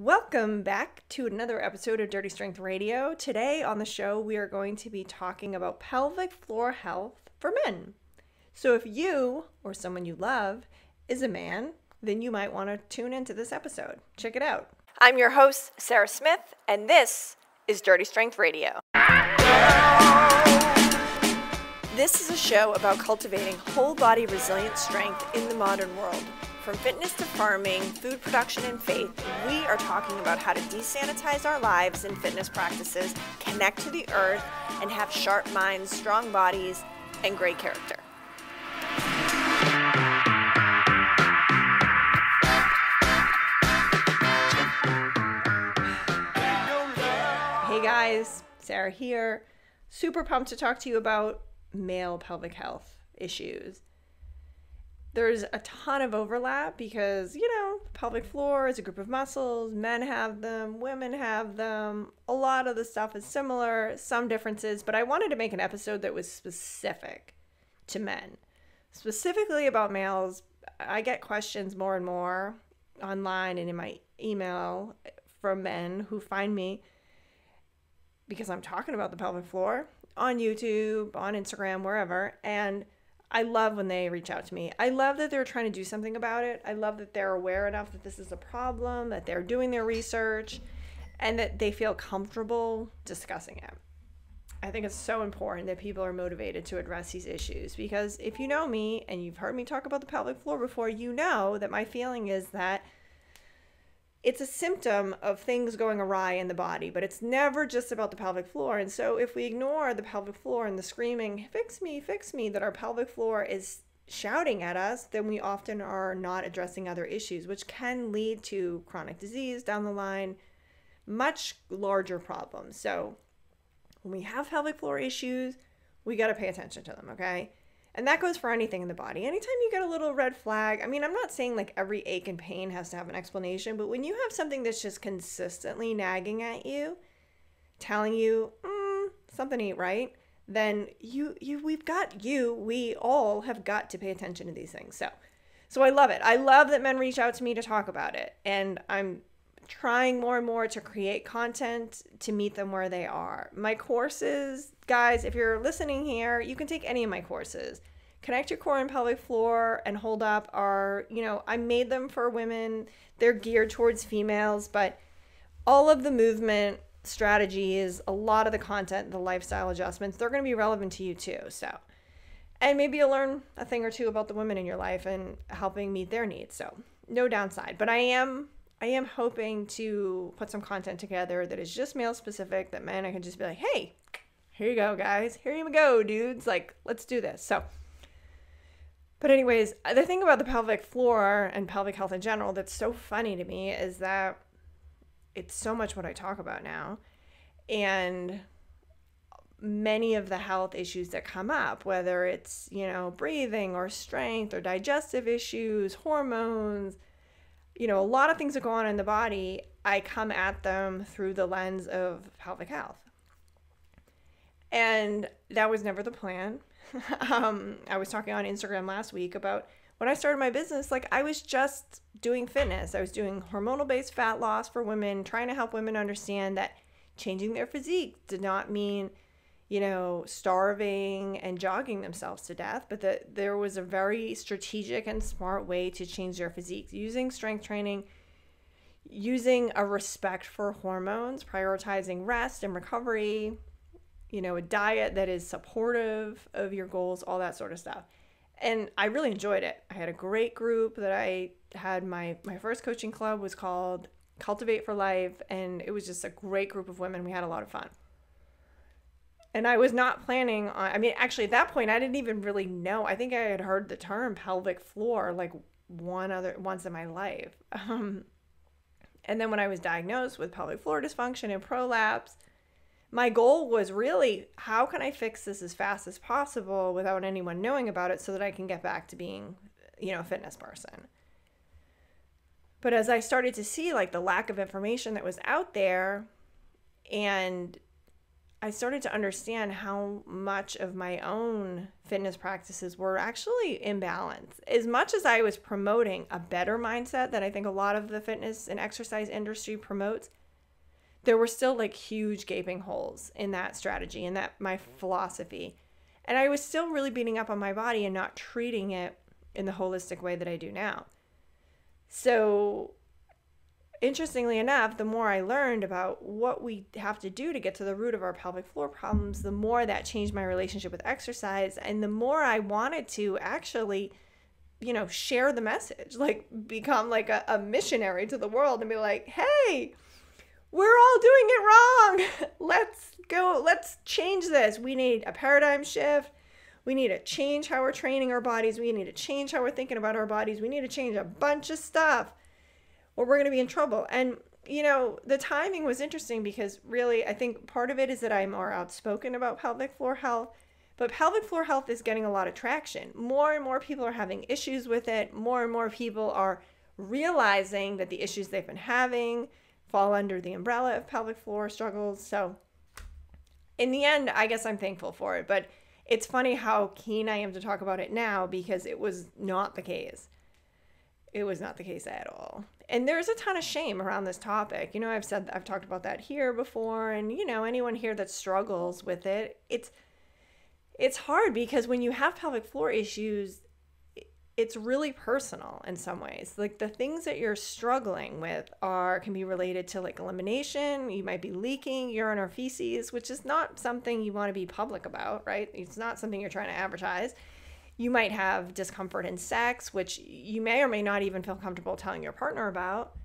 Welcome back to another episode of Dirty Strength Radio. Today on the show, we are going to be talking about pelvic floor health for men. So, if you or someone you love is a man, then you might want to tune into this episode. Check it out. I'm your host, Sarah Smith, and this is Dirty Strength Radio. This is a show about cultivating whole body resilient strength in the modern world. From fitness to farming, food production, and faith, we are talking about how to desanitize our lives and fitness practices, connect to the earth, and have sharp minds, strong bodies, and great character. Hey guys, Sarah here. Super pumped to talk to you about male pelvic health issues there's a ton of overlap because, you know, pelvic floor is a group of muscles. Men have them, women have them. A lot of the stuff is similar, some differences, but I wanted to make an episode that was specific to men. Specifically about males, I get questions more and more online and in my email from men who find me because I'm talking about the pelvic floor on YouTube, on Instagram, wherever. And I love when they reach out to me. I love that they're trying to do something about it. I love that they're aware enough that this is a problem, that they're doing their research, and that they feel comfortable discussing it. I think it's so important that people are motivated to address these issues because if you know me and you've heard me talk about the pelvic floor before, you know that my feeling is that it's a symptom of things going awry in the body, but it's never just about the pelvic floor. And so if we ignore the pelvic floor and the screaming, fix me, fix me, that our pelvic floor is shouting at us, then we often are not addressing other issues, which can lead to chronic disease down the line, much larger problems. So when we have pelvic floor issues, we got to pay attention to them, okay? And that goes for anything in the body. Anytime you get a little red flag, I mean, I'm not saying like every ache and pain has to have an explanation, but when you have something that's just consistently nagging at you, telling you mm, something ain't right, then you you we've got you, we all have got to pay attention to these things. So, so I love it. I love that men reach out to me to talk about it, and I'm trying more and more to create content to meet them where they are. My courses, guys, if you're listening here, you can take any of my courses. Connect your core and pelvic floor and hold up are, you know, I made them for women. They're geared towards females, but all of the movement strategies, a lot of the content, the lifestyle adjustments, they're going to be relevant to you too. So, and maybe you'll learn a thing or two about the women in your life and helping meet their needs. So, no downside. But I am I am hoping to put some content together that is just male specific that men I can just be like, "Hey, here you go, guys. Here you go, dudes. Like, let's do this." So, but anyways, the thing about the pelvic floor and pelvic health in general that's so funny to me is that it's so much what I talk about now. And many of the health issues that come up, whether it's, you know, breathing or strength or digestive issues, hormones, you know, a lot of things that go on in the body, I come at them through the lens of pelvic health. And that was never the plan. um, I was talking on Instagram last week about when I started my business, like I was just doing fitness. I was doing hormonal based fat loss for women, trying to help women understand that changing their physique did not mean you know, starving and jogging themselves to death, but that there was a very strategic and smart way to change their physique using strength training, using a respect for hormones, prioritizing rest and recovery, you know, a diet that is supportive of your goals, all that sort of stuff. And I really enjoyed it. I had a great group that I had my my first coaching club was called Cultivate for Life and it was just a great group of women. We had a lot of fun and I was not planning on. I mean, actually, at that point, I didn't even really know. I think I had heard the term pelvic floor like one other once in my life. Um, and then when I was diagnosed with pelvic floor dysfunction and prolapse, my goal was really how can I fix this as fast as possible without anyone knowing about it so that I can get back to being, you know, a fitness person. But as I started to see like the lack of information that was out there and I started to understand how much of my own fitness practices were actually imbalanced. As much as I was promoting a better mindset that I think a lot of the fitness and exercise industry promotes, there were still like huge gaping holes in that strategy and that my philosophy. And I was still really beating up on my body and not treating it in the holistic way that I do now. So interestingly enough, the more I learned about what we have to do to get to the root of our pelvic floor problems, the more that changed my relationship with exercise. And the more I wanted to actually, you know, share the message, like become like a, a missionary to the world and be like, hey, we're all doing it wrong. let's go, let's change this. We need a paradigm shift. We need to change how we're training our bodies. We need to change how we're thinking about our bodies. We need to change a bunch of stuff or we're going to be in trouble. And, you know, the timing was interesting because really, I think part of it is that I'm more outspoken about pelvic floor health. But pelvic floor health is getting a lot of traction. More and more people are having issues with it. More and more people are realizing that the issues they've been having fall under the umbrella of pelvic floor struggles. So, in the end, I guess I'm thankful for it. But it's funny how keen I am to talk about it now because it was not the case. It was not the case at all and there's a ton of shame around this topic. You know, I've said I've talked about that here before and you know, anyone here that struggles with it, it's it's hard because when you have pelvic floor issues, it's really personal in some ways. Like the things that you're struggling with are can be related to like elimination, you might be leaking urine or feces, which is not something you want to be public about, right? It's not something you're trying to advertise you might have discomfort in sex, which you may or may not even feel comfortable telling your partner about.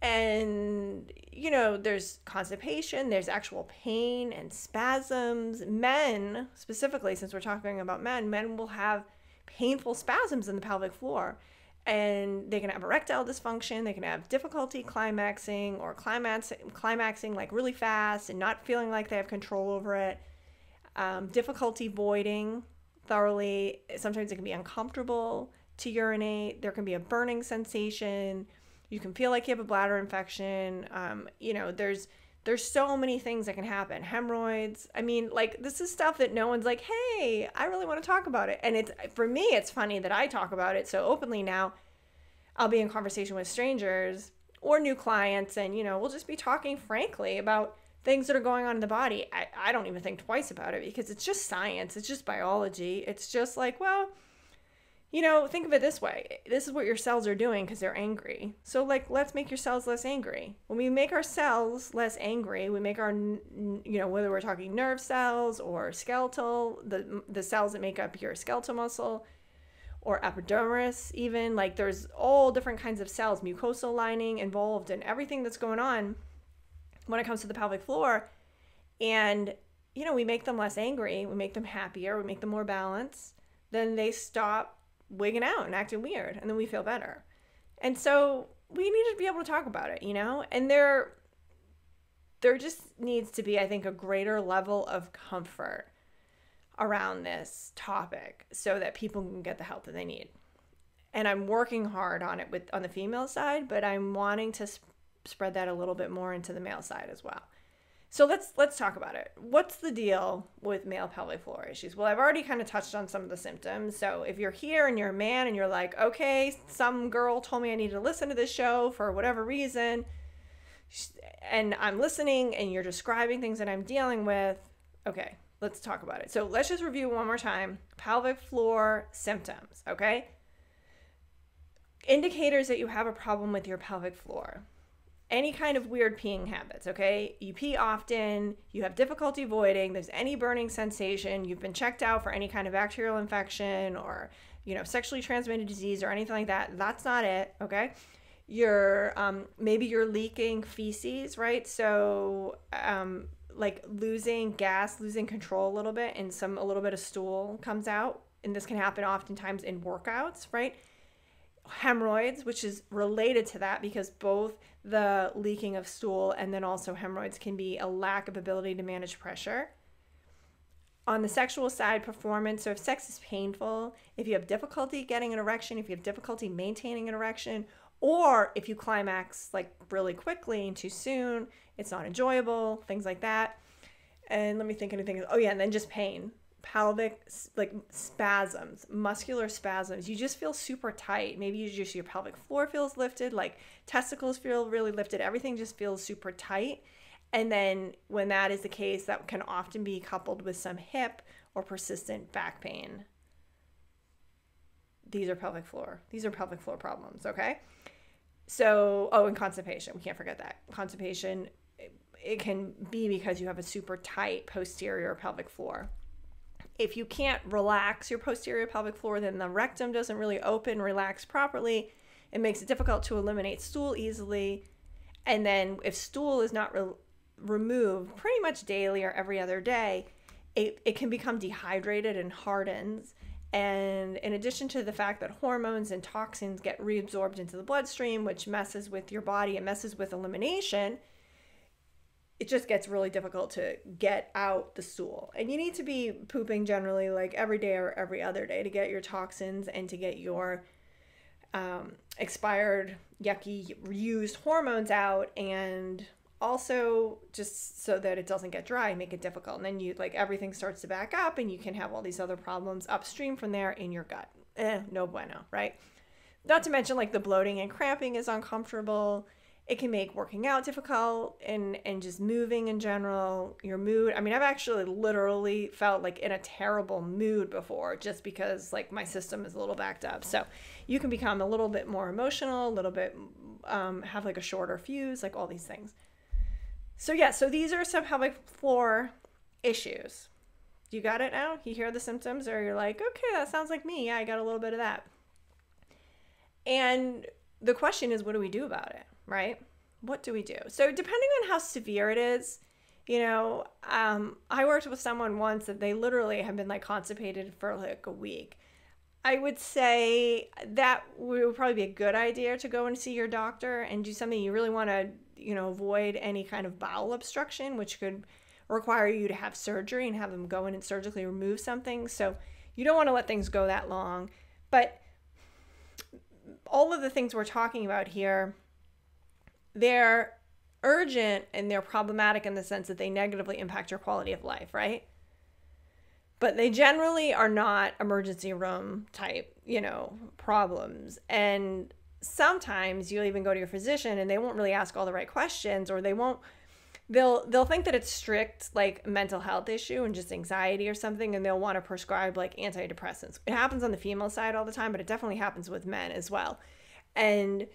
And, you know, there's constipation, there's actual pain and spasms. Men, specifically, since we're talking about men, men will have painful spasms in the pelvic floor. And they can have erectile dysfunction, they can have difficulty climaxing or climax, climaxing like really fast and not feeling like they have control over it, um, difficulty voiding, thoroughly. Sometimes it can be uncomfortable to urinate. There can be a burning sensation. You can feel like you have a bladder infection. Um, you know, there's there's so many things that can happen. Hemorrhoids. I mean, like this is stuff that no one's like, "Hey, I really want to talk about it." And it's for me, it's funny that I talk about it so openly now. I'll be in conversation with strangers or new clients and, you know, we'll just be talking frankly about things that are going on in the body, I, I don't even think twice about it because it's just science. It's just biology. It's just like, well, you know, think of it this way. This is what your cells are doing because they're angry. So, like, let's make your cells less angry. When we make our cells less angry, we make our, you know, whether we're talking nerve cells or skeletal, the, the cells that make up your skeletal muscle or epidermis, even, like, there's all different kinds of cells, mucosal lining involved, and everything that's going on when it comes to the pelvic floor. And, you know, we make them less angry, we make them happier, we make them more balanced, then they stop wigging out and acting weird, and then we feel better. And so we need to be able to talk about it, you know? And there there just needs to be, I think, a greater level of comfort around this topic so that people can get the help that they need. And I'm working hard on it with on the female side, but I'm wanting to spread that a little bit more into the male side as well. So let's let's talk about it. What's the deal with male pelvic floor issues? Well, I've already kind of touched on some of the symptoms. So if you're here and you're a man and you're like, "Okay, some girl told me I need to listen to this show for whatever reason," and I'm listening and you're describing things that I'm dealing with, okay, let's talk about it. So let's just review one more time. Pelvic floor symptoms, okay? Indicators that you have a problem with your pelvic floor any kind of weird peeing habits, okay? You pee often, you have difficulty voiding, there's any burning sensation, you've been checked out for any kind of bacterial infection or, you know, sexually transmitted disease or anything like that. That's not it, okay? You're um, maybe you're leaking feces, right? So, um, like losing gas, losing control a little bit, and some a little bit of stool comes out, and this can happen oftentimes in workouts, right? hemorrhoids, which is related to that because both the leaking of stool and then also hemorrhoids can be a lack of ability to manage pressure. On the sexual side, performance. So, if sex is painful, if you have difficulty getting an erection, if you have difficulty maintaining an erection, or if you climax like really quickly and too soon, it's not enjoyable, things like that. and let me think anything. Oh yeah, and then just pain, pelvic like spasms, muscular spasms. You just feel super tight. Maybe you just your pelvic floor feels lifted, like testicles feel really lifted. Everything just feels super tight. And then when that is the case, that can often be coupled with some hip or persistent back pain. These are pelvic floor. These are pelvic floor problems, okay? So, oh, and constipation. We can't forget that. Constipation it can be because you have a super tight posterior pelvic floor. If you can't relax your posterior pelvic floor, then the rectum doesn't really open, relax properly. It makes it difficult to eliminate stool easily. And then, if stool is not re- removed pretty much daily or every other day, it, it can become dehydrated and hardens. And in addition to the fact that hormones and toxins get reabsorbed into the bloodstream, which messes with your body and messes with elimination, it just gets really difficult to get out the stool. And you need to be pooping generally like every day or every other day to get your toxins and to get your um, expired, yucky, used hormones out and also just so that it doesn't get dry make it difficult. And then you like everything starts to back up and you can have all these other problems upstream from there in your gut. Eh, no bueno right? Not to mention like the bloating and cramping is uncomfortable it can make working out difficult and and just moving in general your mood. I mean i've actually literally felt like in a terrible mood before just because like my system is a little backed up. So you can become a little bit more emotional a little bit um, have like a shorter fuse like all these things. So yeah so these are some pelvic floor issues. You got it now? You hear the symptoms or you're like okay that sounds like me. Yeah i got a little bit of that. And the question is what do we do about it right? What do we do? So, depending on how severe it is, you know, um, I worked with someone once that they literally have been like constipated for like a week. I would say that would probably be a good idea to go and see your doctor and do something you really want to, you know, avoid any kind of bowel obstruction, which could require you to have surgery and have them go in and surgically remove something. So you don't want to let things go that long. But all of the things we're talking about here they're urgent and they're problematic in the sense that they negatively impact your quality of life, right? But they generally are not emergency room type, you know, problems. And sometimes you'll even go to your physician and they won't really ask all the right questions or they won't they'll they'll think that it's strict like mental health issue and just anxiety or something and they'll want to prescribe like antidepressants. It happens on the female side all the time, but it definitely happens with men as well. And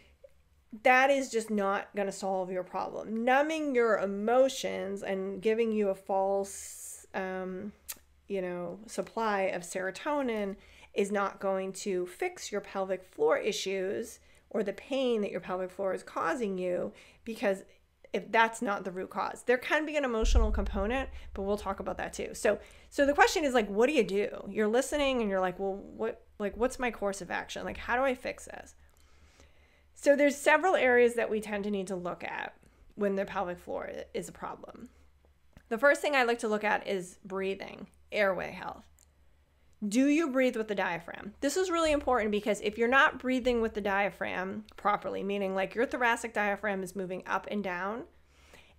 that is just not going to solve your problem. Numbing your emotions and giving you a false, um, you know, supply of serotonin is not going to fix your pelvic floor issues or the pain that your pelvic floor is causing you because if that's not the root cause. There can be an emotional component but we'll talk about that too. So so the question is like what do you do? You're listening and you're like well what like what's my course of action? Like how do i fix this so there's several areas that we tend to need to look at when the pelvic floor is a problem. The first thing I like to look at is breathing, airway health. Do you breathe with the diaphragm? This is really important because if you're not breathing with the diaphragm properly, meaning like your thoracic diaphragm is moving up and down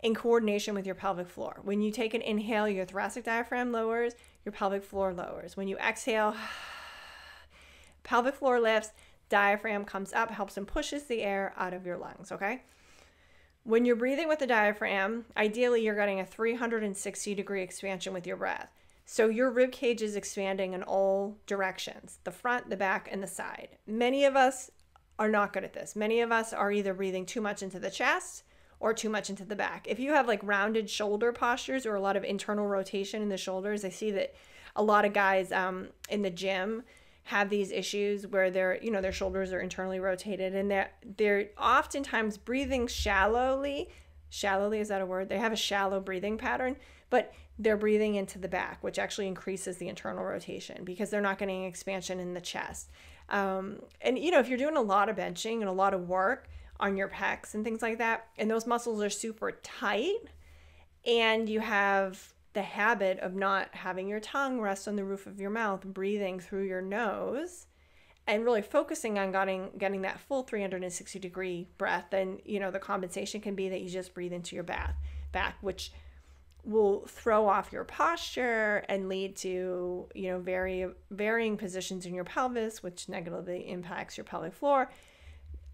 in coordination with your pelvic floor. When you take an inhale, your thoracic diaphragm lowers, your pelvic floor lowers. When you exhale, pelvic floor lifts, diaphragm comes up, helps and pushes the air out of your lungs, okay? When you're breathing with the diaphragm, ideally you're getting a 360 degree expansion with your breath. So your rib cage is expanding in all directions the front, the back, and the side. Many of us are not good at this. Many of us are either breathing too much into the chest or too much into the back. If you have like rounded shoulder postures or a lot of internal rotation in the shoulders, I see that a lot of guys um, in the gym have these issues where their you know their shoulders are internally rotated and they're they're oftentimes breathing shallowly. Shallowly is that a word? They have a shallow breathing pattern but they're breathing into the back which actually increases the internal rotation because they're not getting expansion in the chest. Um, and you know if you're doing a lot of benching and a lot of work on your pecs and things like that and those muscles are super tight and you have the habit of not having your tongue rest on the roof of your mouth, breathing through your nose, and really focusing on getting getting that full 360 degree breath, then you know the compensation can be that you just breathe into your bath back, which will throw off your posture and lead to you know very varying positions in your pelvis which negatively impacts your pelvic floor.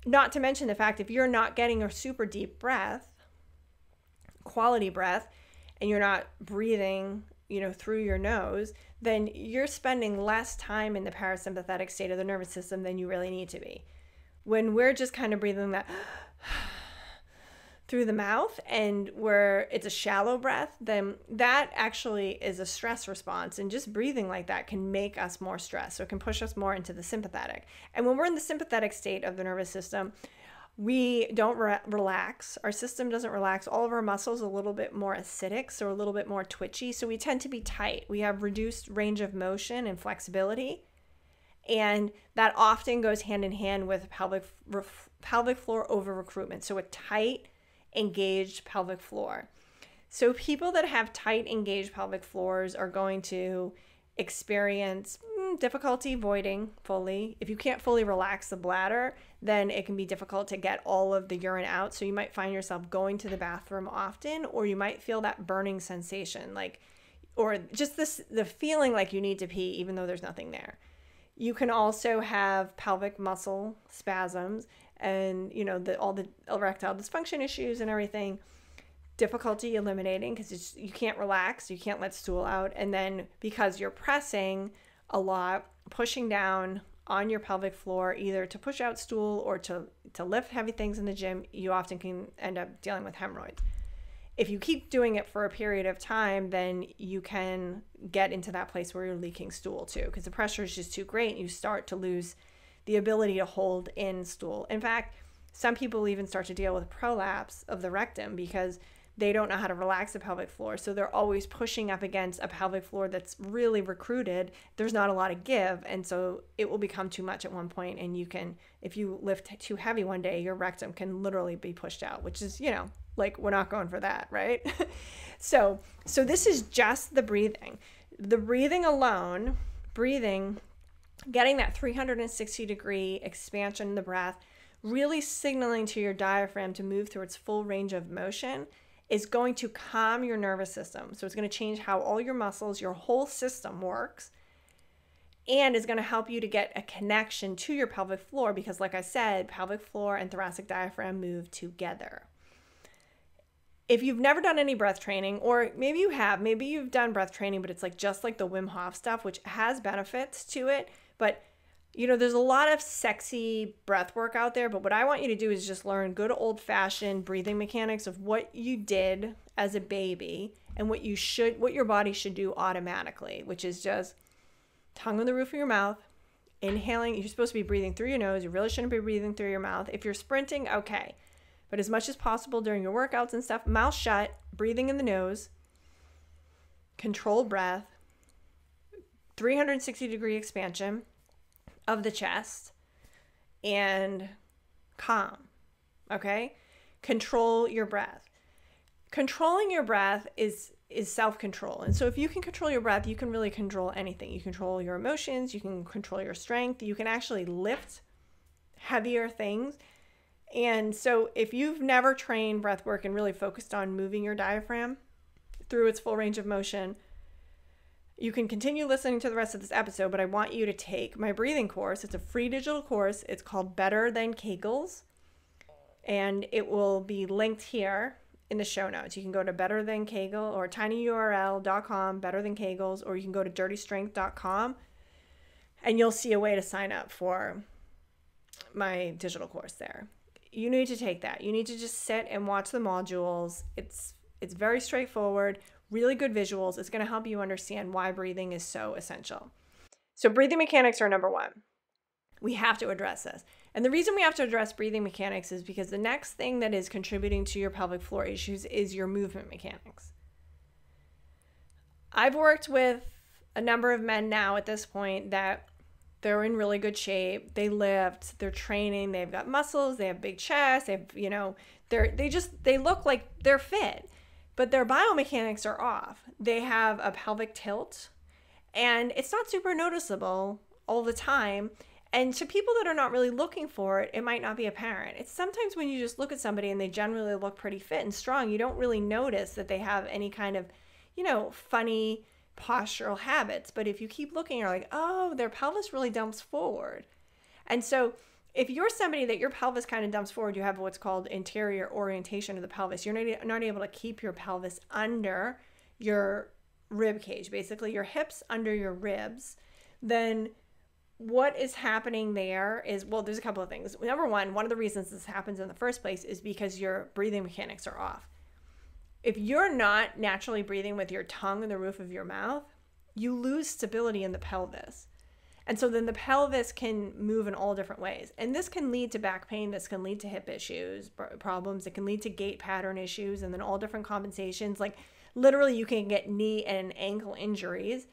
Not to mention the fact if you're not getting a super deep breath quality breath and you're not breathing you know through your nose then you're spending less time in the parasympathetic state of the nervous system than you really need to be when we're just kind of breathing that through the mouth and where it's a shallow breath, then that actually is a stress response. And just breathing like that can make us more stressed. So it can push us more into the sympathetic. And when we're in the sympathetic state of the nervous system, we don't re- relax. Our system doesn't relax. All of our muscles a little bit more acidic, so a little bit more twitchy. So we tend to be tight. We have reduced range of motion and flexibility. And that often goes hand in hand with pelvic pelvic floor over recruitment. So a tight engaged pelvic floor. So, people that have tight engaged pelvic floors are going to experience mm, difficulty voiding fully. If you can't fully relax the bladder, then it can be difficult to get all of the urine out. So, you might find yourself going to the bathroom often, or you might feel that burning sensation, like, or just this the feeling like you need to pee, even though there's nothing there. You can also have pelvic muscle spasms and you know the all the erectile dysfunction issues and everything difficulty eliminating because you can't relax you can't let stool out and then because you're pressing a lot pushing down on your pelvic floor either to push out stool or to to lift heavy things in the gym you often can end up dealing with hemorrhoids if you keep doing it for a period of time then you can get into that place where you're leaking stool too because the pressure is just too great you start to lose the ability to hold in stool. In fact, some people even start to deal with prolapse of the rectum because they don't know how to relax the pelvic floor. So they're always pushing up against a pelvic floor that's really recruited. There's not a lot of give. And so it will become too much at one point. And you can, if you lift too heavy one day, your rectum can literally be pushed out, which is, you know, like we're not going for that, right? so, so this is just the breathing. The breathing alone, breathing getting that 360 degree expansion in the breath, really signaling to your diaphragm to move through its full range of motion is going to calm your nervous system. So it's going to change how all your muscles, your whole system works and is going to help you to get a connection to your pelvic floor because like I said, pelvic floor and thoracic diaphragm move together. If you've never done any breath training or maybe you have, maybe you've done breath training but it's like just like the Wim Hof stuff which has benefits to it, but you know, there's a lot of sexy breath work out there, but what I want you to do is just learn good old fashioned breathing mechanics of what you did as a baby and what you should what your body should do automatically, which is just tongue on the roof of your mouth, inhaling. You're supposed to be breathing through your nose. You really shouldn't be breathing through your mouth. If you're sprinting, okay. But as much as possible during your workouts and stuff, mouth shut, breathing in the nose, controlled breath, 360 degree expansion of the chest and calm. Okay? Control your breath. Controlling your breath is is self-control. And so if you can control your breath, you can really control anything. You control your emotions, you can control your strength, you can actually lift heavier things. And so if you've never trained breath work and really focused on moving your diaphragm through its full range of motion, you can continue listening to the rest of this episode, but I want you to take my breathing course. It's a free digital course. It's called Better Than Kegels, and it will be linked here in the show notes. You can go to Better Than Kegel or tinyurl.com, Better Than Kegels, or you can go to dirtystrength.com, and you'll see a way to sign up for my digital course there. You need to take that. You need to just sit and watch the modules. It's it's very straightforward really good visuals. It's going to help you understand why breathing is so essential. So, breathing mechanics are number one. We have to address this. And the reason we have to address breathing mechanics is because the next thing that is contributing to your pelvic floor issues is your movement mechanics. I've worked with a number of men now at this point that they're in really good shape. They lift, they're training, they've got muscles, they have big chests, they have, you know, they're they just they look like they're fit but their biomechanics are off. They have a pelvic tilt, and it's not super noticeable all the time. And to people that are not really looking for it, it might not be apparent. It's sometimes when you just look at somebody and they generally look pretty fit and strong, you don't really notice that they have any kind of, you know, funny postural habits. But if you keep looking, you're like, oh, their pelvis really dumps forward. And so if you're somebody that your pelvis kind of dumps forward, you have what's called anterior orientation of the pelvis. You're not, not able to keep your pelvis under your rib cage, basically your hips under your ribs, then what is happening there is well, there's a couple of things. Number one, one of the reasons this happens in the first place is because your breathing mechanics are off. If you're not naturally breathing with your tongue in the roof of your mouth, you lose stability in the pelvis. And so then the pelvis can move in all different ways. And this can lead to back pain. This can lead to hip issues, problems. It can lead to gait pattern issues and then all different compensations. Like literally, you can get knee and ankle injuries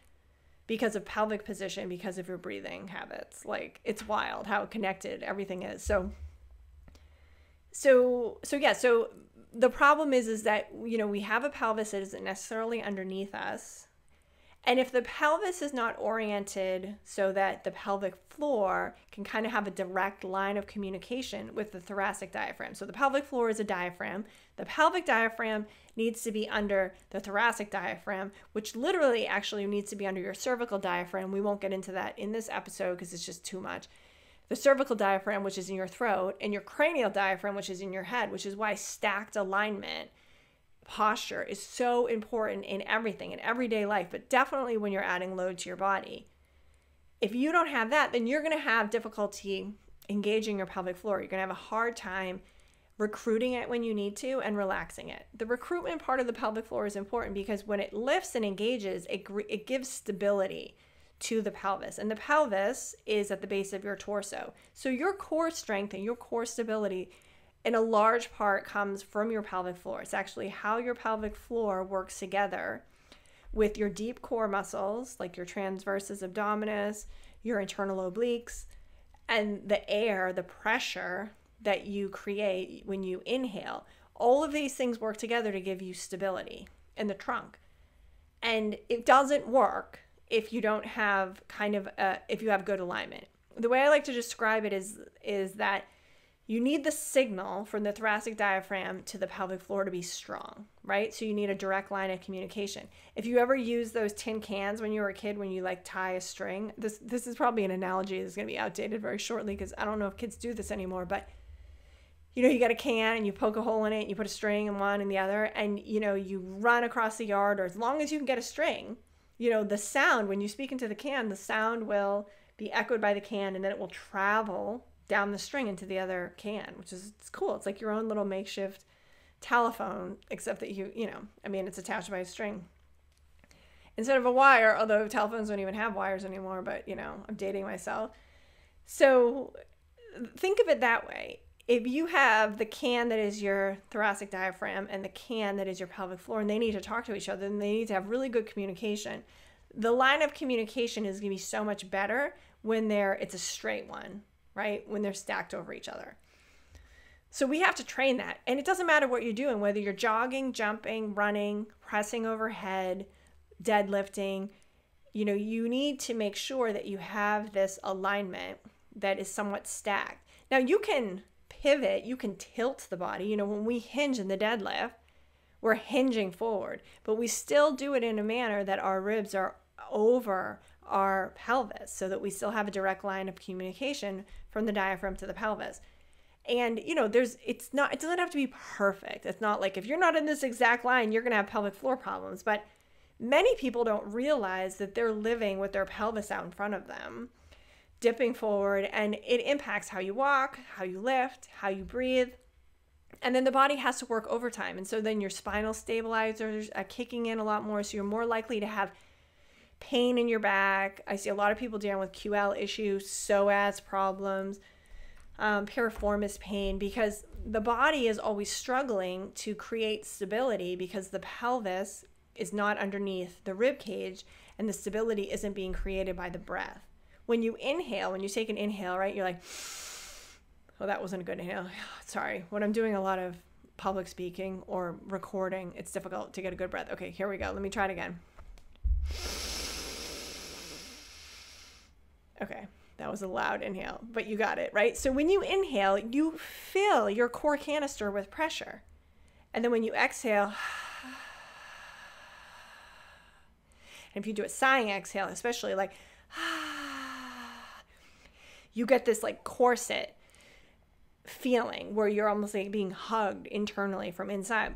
because of pelvic position, because of your breathing habits. Like it's wild how connected everything is. So, so, so yeah. So the problem is, is that, you know, we have a pelvis that isn't necessarily underneath us and if the pelvis is not oriented so that the pelvic floor can kind of have a direct line of communication with the thoracic diaphragm. So the pelvic floor is a diaphragm. The pelvic diaphragm needs to be under the thoracic diaphragm, which literally actually needs to be under your cervical diaphragm. We won't get into that in this episode because it's just too much. The cervical diaphragm, which is in your throat, and your cranial diaphragm, which is in your head, which is why stacked alignment posture is so important in everything in everyday life, but definitely when you're adding load to your body. If you don't have that, then you're going to have difficulty engaging your pelvic floor. You're going to have a hard time recruiting it when you need to and relaxing it. The recruitment part of the pelvic floor is important because when it lifts and engages, it, it gives stability to the pelvis. And the pelvis is at the base of your torso. So your core strength and your core stability in a large part comes from your pelvic floor. It's actually how your pelvic floor works together with your deep core muscles, like your transversus abdominis, your internal obliques, and the air, the pressure that you create when you inhale. All of these things work together to give you stability in the trunk. And it doesn't work if you don't have kind of a, if you have good alignment. The way I like to describe it is is that you need the signal from the thoracic diaphragm to the pelvic floor to be strong, right? So you need a direct line of communication. If you ever use those tin cans when you were a kid when you like tie a string, this this is probably an analogy that's going to be outdated very shortly because I don't know if kids do this anymore, but you know, you got a can and you poke a hole in it, and you put a string in one and the other, and you know, you run across the yard, or as long as you can get a string, you know, the sound when you speak into the can, the sound will be echoed by the can and then it will travel down the string into the other can, which is it's cool. It's like your own little makeshift telephone, except that you, you know, I mean, it's attached by a string instead of a wire, although telephones don't even have wires anymore, but you know, I'm dating myself. So think of it that way. If you have the can that is your thoracic diaphragm and the can that is your pelvic floor, and they need to talk to each other, and they need to have really good communication. The line of communication is going to be so much better when they're it's a straight one right? When they're stacked over each other. So we have to train that. And it doesn't matter what you're doing, whether you're jogging, jumping, running, pressing overhead, deadlifting, you know, you need to make sure that you have this alignment that is somewhat stacked. Now you can pivot, you can tilt the body. You know, when we hinge in the deadlift, we're hinging forward, but we still do it in a manner that our ribs are over our pelvis so that we still have a direct line of communication from the diaphragm to the pelvis. And you know, there's it's not it doesn't have to be perfect. It's not like if you're not in this exact line, you're going to have pelvic floor problems, but many people don't realize that they're living with their pelvis out in front of them, dipping forward, and it impacts how you walk, how you lift, how you breathe. And then the body has to work overtime. And so then your spinal stabilizers are kicking in a lot more. So you're more likely to have pain in your back. I see a lot of people dealing with QL issues, psoas problems, um, piriformis pain, because the body is always struggling to create stability because the pelvis is not underneath the rib cage and the stability isn't being created by the breath. When you inhale, when you take an inhale, right, you're like, oh, that wasn't a good inhale. Sorry. When I'm doing a lot of public speaking or recording, it's difficult to get a good breath. Okay, here we go. Let me try it again. Okay, that was a loud inhale, but you got it, right? So when you inhale, you fill your core canister with pressure. And then when you exhale, and if you do a sighing exhale, especially like, you get this like corset feeling where you're almost like being hugged internally from inside.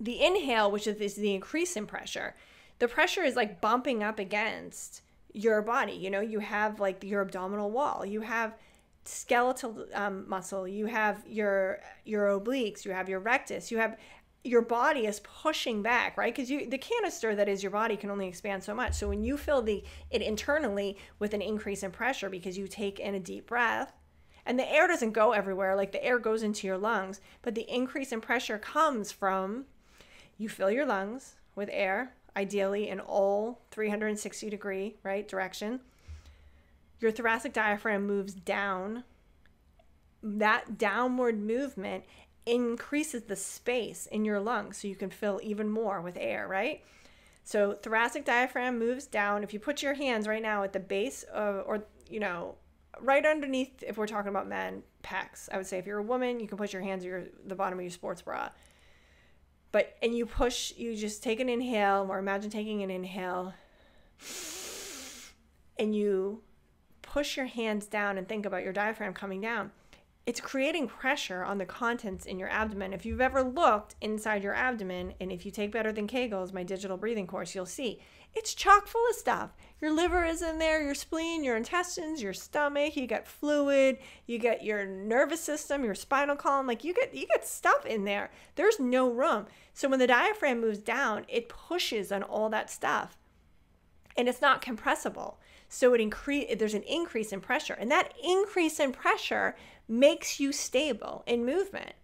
The inhale, which is the increase in pressure, the pressure is like bumping up against your body. You know, you have like your abdominal wall, you have skeletal um, muscle, you have your your obliques, you have your rectus, you have your body is pushing back, right? Because you the canister that is your body can only expand so much. So when you fill the it internally with an increase in pressure because you take in a deep breath, and the air doesn't go everywhere, like the air goes into your lungs, but the increase in pressure comes from you fill your lungs with air, ideally in all 360 degree, right, direction. Your thoracic diaphragm moves down. That downward movement increases the space in your lungs so you can fill even more with air, right? So thoracic diaphragm moves down. If you put your hands right now at the base of, or, you know, right underneath, if we're talking about men, pecs, I would say if you're a woman, you can put your hands at your, the bottom of your sports bra. But, and you push, you just take an inhale, or imagine taking an inhale, and you push your hands down and think about your diaphragm coming down it's creating pressure on the contents in your abdomen. If you've ever looked inside your abdomen, and if you take Better Than Kegels, my digital breathing course, you'll see it's chock full of stuff. Your liver is in there, your spleen, your intestines, your stomach, you get fluid, you get your nervous system, your spinal column, like you get you get stuff in there. There's no room. So when the diaphragm moves down, it pushes on all that stuff. And it's not compressible. So it increase there's an increase in pressure. And that increase in pressure makes you stable in movement.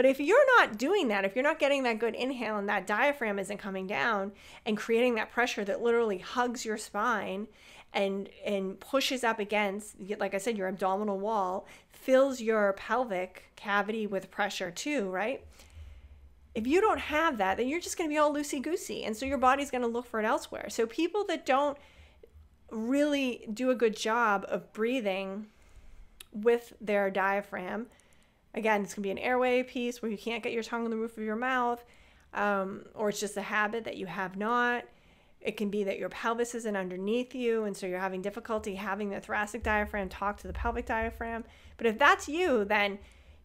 But if you're not doing that, if you're not getting that good inhale and that diaphragm isn't coming down and creating that pressure that literally hugs your spine and and pushes up against like I said your abdominal wall, fills your pelvic cavity with pressure too, right? If you don't have that, then you're just going to be all loosey goosey. And so your body's going to look for it elsewhere. So people that don't really do a good job of breathing with their diaphragm. Again, it's going to be an airway piece where you can't get your tongue on the roof of your mouth, um, or it's just a habit that you have not. It can be that your pelvis isn't underneath you, and so you're having difficulty having the thoracic diaphragm talk to the pelvic diaphragm. But if that's you, then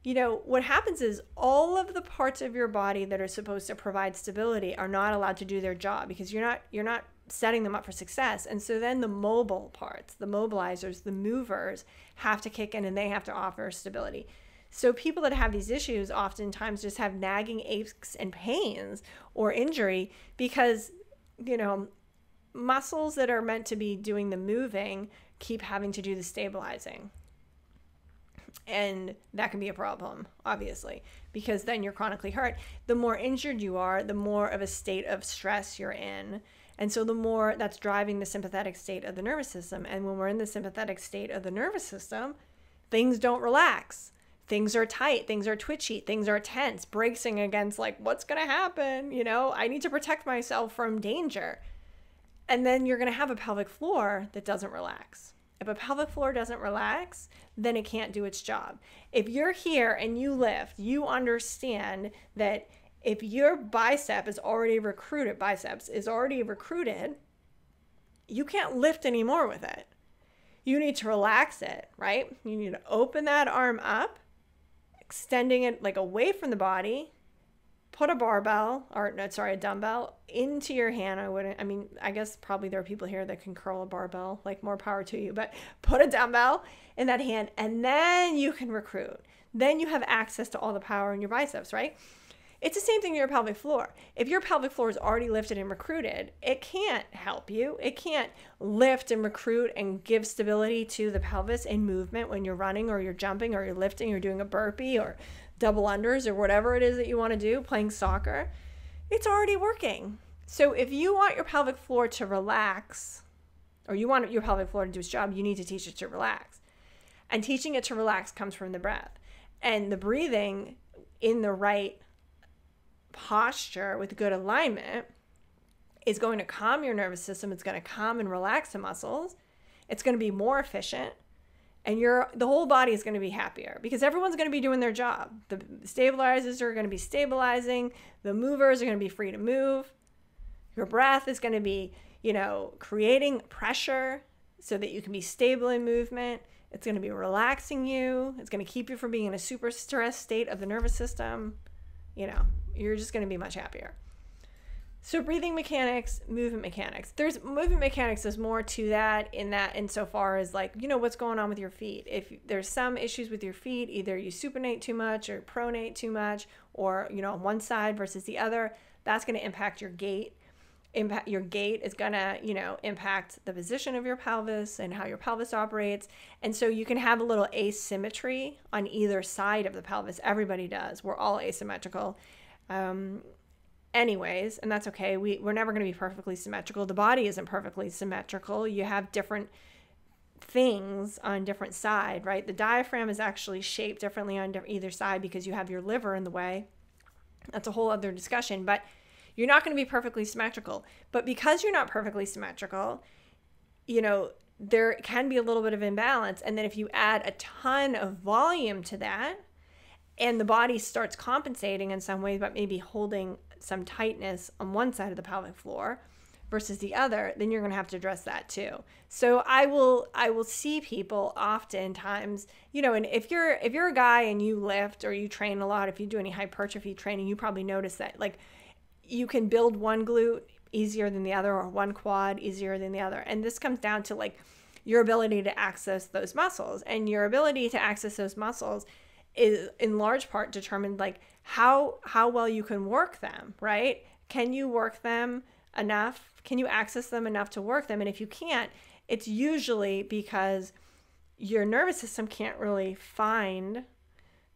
you know what happens is all of the parts of your body that are supposed to provide stability are not allowed to do their job because you're not you're not setting them up for success. And so then the mobile parts, the mobilizers, the movers have to kick in and they have to offer stability. So people that have these issues oftentimes just have nagging aches and pains or injury because, you know, muscles that are meant to be doing the moving keep having to do the stabilizing. And that can be a problem, obviously, because then you're chronically hurt. The more injured you are, the more of a state of stress you're in and so the more that's driving the sympathetic state of the nervous system. And when we're in the sympathetic state of the nervous system, things don't relax. Things are tight, things are twitchy, things are tense, bracing against like what's going to happen, you know? I need to protect myself from danger. And then you're going to have a pelvic floor that doesn't relax. If a pelvic floor doesn't relax, then it can't do its job. If you're here and you lift, you understand that if your bicep is already recruited, biceps is already recruited, you can't lift anymore with it. You need to relax it, right? You need to open that arm up, extending it like away from the body. Put a barbell or no, sorry, a dumbbell into your hand. I wouldn't, I mean, I guess probably there are people here that can curl a barbell, like more power to you, but put a dumbbell in that hand and then you can recruit. Then you have access to all the power in your biceps, right? It's the same thing in your pelvic floor. If your pelvic floor is already lifted and recruited, it can't help you. It can't lift and recruit and give stability to the pelvis in movement when you're running or you're jumping or you're lifting or doing a burpee or double unders or whatever it is that you want to do, playing soccer. It's already working. So if you want your pelvic floor to relax, or you want your pelvic floor to do its job, you need to teach it to relax. And teaching it to relax comes from the breath. And the breathing in the right posture with good alignment is going to calm your nervous system. It's going to calm and relax the muscles. It's going to be more efficient. and your the whole body is going to be happier because everyone's going to be doing their job. The stabilizers are going to be stabilizing, the movers are going to be free to move. Your breath is going to be, you know, creating pressure so that you can be stable in movement. It's going to be relaxing you. It's going to keep you from being in a super stressed state of the nervous system. You know, you're just going to be much happier. So breathing mechanics, movement mechanics. There's movement mechanics. There's more to that in that insofar as like you know what's going on with your feet. If there's some issues with your feet, either you supinate too much or pronate too much, or you know on one side versus the other, that's going to impact your gait. Impact your gait is going to you know impact the position of your pelvis and how your pelvis operates, and so you can have a little asymmetry on either side of the pelvis. Everybody does. We're all asymmetrical. Um, anyways, and that's okay. We we're never going to be perfectly symmetrical. The body isn't perfectly symmetrical. You have different things on different side, right? The diaphragm is actually shaped differently on either side because you have your liver in the way. That's a whole other discussion, but you're not going to be perfectly symmetrical. But because you're not perfectly symmetrical, you know, there can be a little bit of imbalance. And then if you add a ton of volume to that, and the body starts compensating in some way, but maybe holding some tightness on one side of the pelvic floor versus the other, then you're going to have to address that too. So I will I will see people oftentimes, you know, and if you're if you're a guy and you lift or you train a lot, if you do any hypertrophy training, you probably notice that like you can build one glute easier than the other or one quad easier than the other. And this comes down to like your ability to access those muscles and your ability to access those muscles is in large part determined like how how well you can work them, right? Can you work them enough? Can you access them enough to work them? And if you can't, it's usually because your nervous system can't really find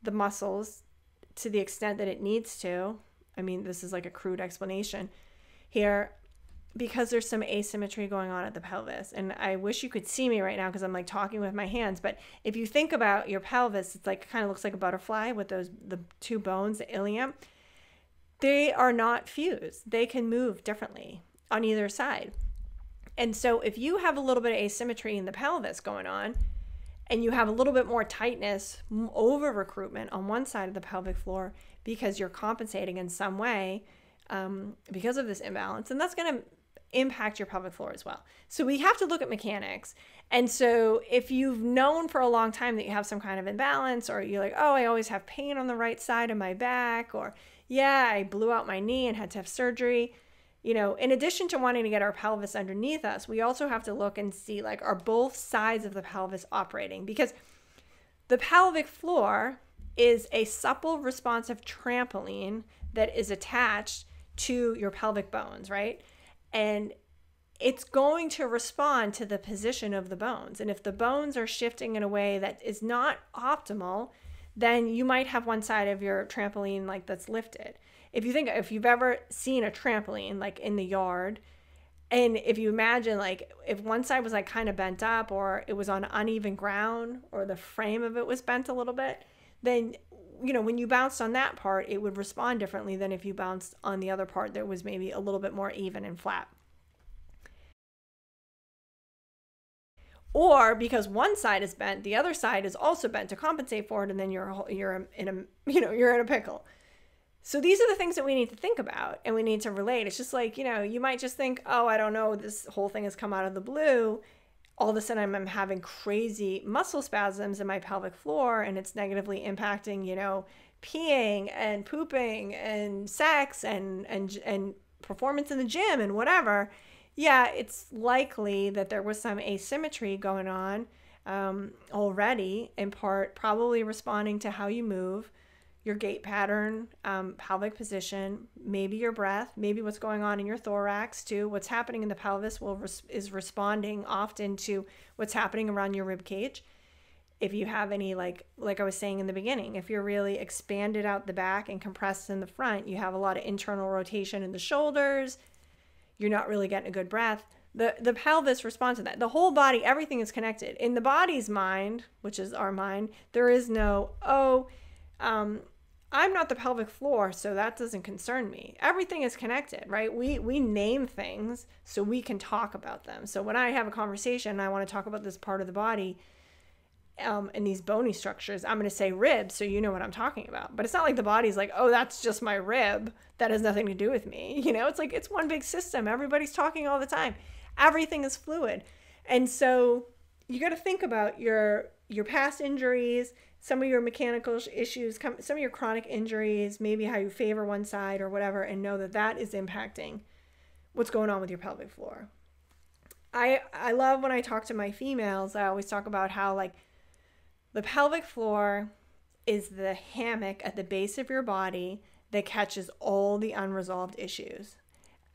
the muscles to the extent that it needs to. I mean, this is like a crude explanation here because there's some asymmetry going on at the pelvis. And I wish you could see me right now because I'm like talking with my hands. But if you think about your pelvis, it's like kind of looks like a butterfly with those the two bones, the ilium. They are not fused. They can move differently on either side. And so if you have a little bit of asymmetry in the pelvis going on, and you have a little bit more tightness over recruitment on one side of the pelvic floor because you're compensating in some way um, because of this imbalance, and that's going to impact your pelvic floor as well. So we have to look at mechanics. And so if you've known for a long time that you have some kind of imbalance, or you're like, oh, I always have pain on the right side of my back, or yeah, I blew out my knee and had to have surgery. You know, in addition to wanting to get our pelvis underneath us, we also have to look and see like, are both sides of the pelvis operating? Because the pelvic floor is a supple, responsive trampoline that is attached to your pelvic bones, right? And it's going to respond to the position of the bones. And if the bones are shifting in a way that is not optimal, then you might have one side of your trampoline like that's lifted. If you think if you've ever seen a trampoline like in the yard, and if you imagine like if one side was like kind of bent up or it was on uneven ground or the frame of it was bent a little bit, then you know, when you bounced on that part, it would respond differently than if you bounced on the other part that was maybe a little bit more even and flat. Or because one side is bent, the other side is also bent to compensate for it, and then you're you're in a you know you're in a pickle. So these are the things that we need to think about and we need to relate. It's just like you know you might just think, oh, I don't know, this whole thing has come out of the blue, all of a sudden I'm, having crazy muscle spasms in my pelvic floor and it's negatively impacting, you know, peeing and pooping and sex and and and performance in the gym and whatever. Yeah, it's likely that there was some asymmetry going on um, already, in part probably responding to how you move your gait pattern, um, pelvic position, maybe your breath, maybe what's going on in your thorax too. What's happening in the pelvis will res- is responding often to what's happening around your rib cage. If you have any like like I was saying in the beginning, if you're really expanded out the back and compressed in the front, you have a lot of internal rotation in the shoulders. You're not really getting a good breath. The the pelvis responds to that. The whole body, everything is connected. In the body's mind, which is our mind, there is no oh um, I'm not the pelvic floor, so that doesn't concern me. Everything is connected, right? We we name things so we can talk about them. So when I have a conversation, I want to talk about this part of the body. um, and these bony structures, I'm going to say ribs, so you know what I'm talking about. But it's not like the body's like, oh, that's just my rib. That has nothing to do with me. You know, it's like it's one big system. Everybody's talking all the time. Everything is fluid, and so you got to think about your your past injuries, some of your mechanical issues, some of your chronic injuries, maybe how you favor one side or whatever, and know that that is impacting what's going on with your pelvic floor. I I love when I talk to my females. I always talk about how like the pelvic floor is the hammock at the base of your body that catches all the unresolved issues.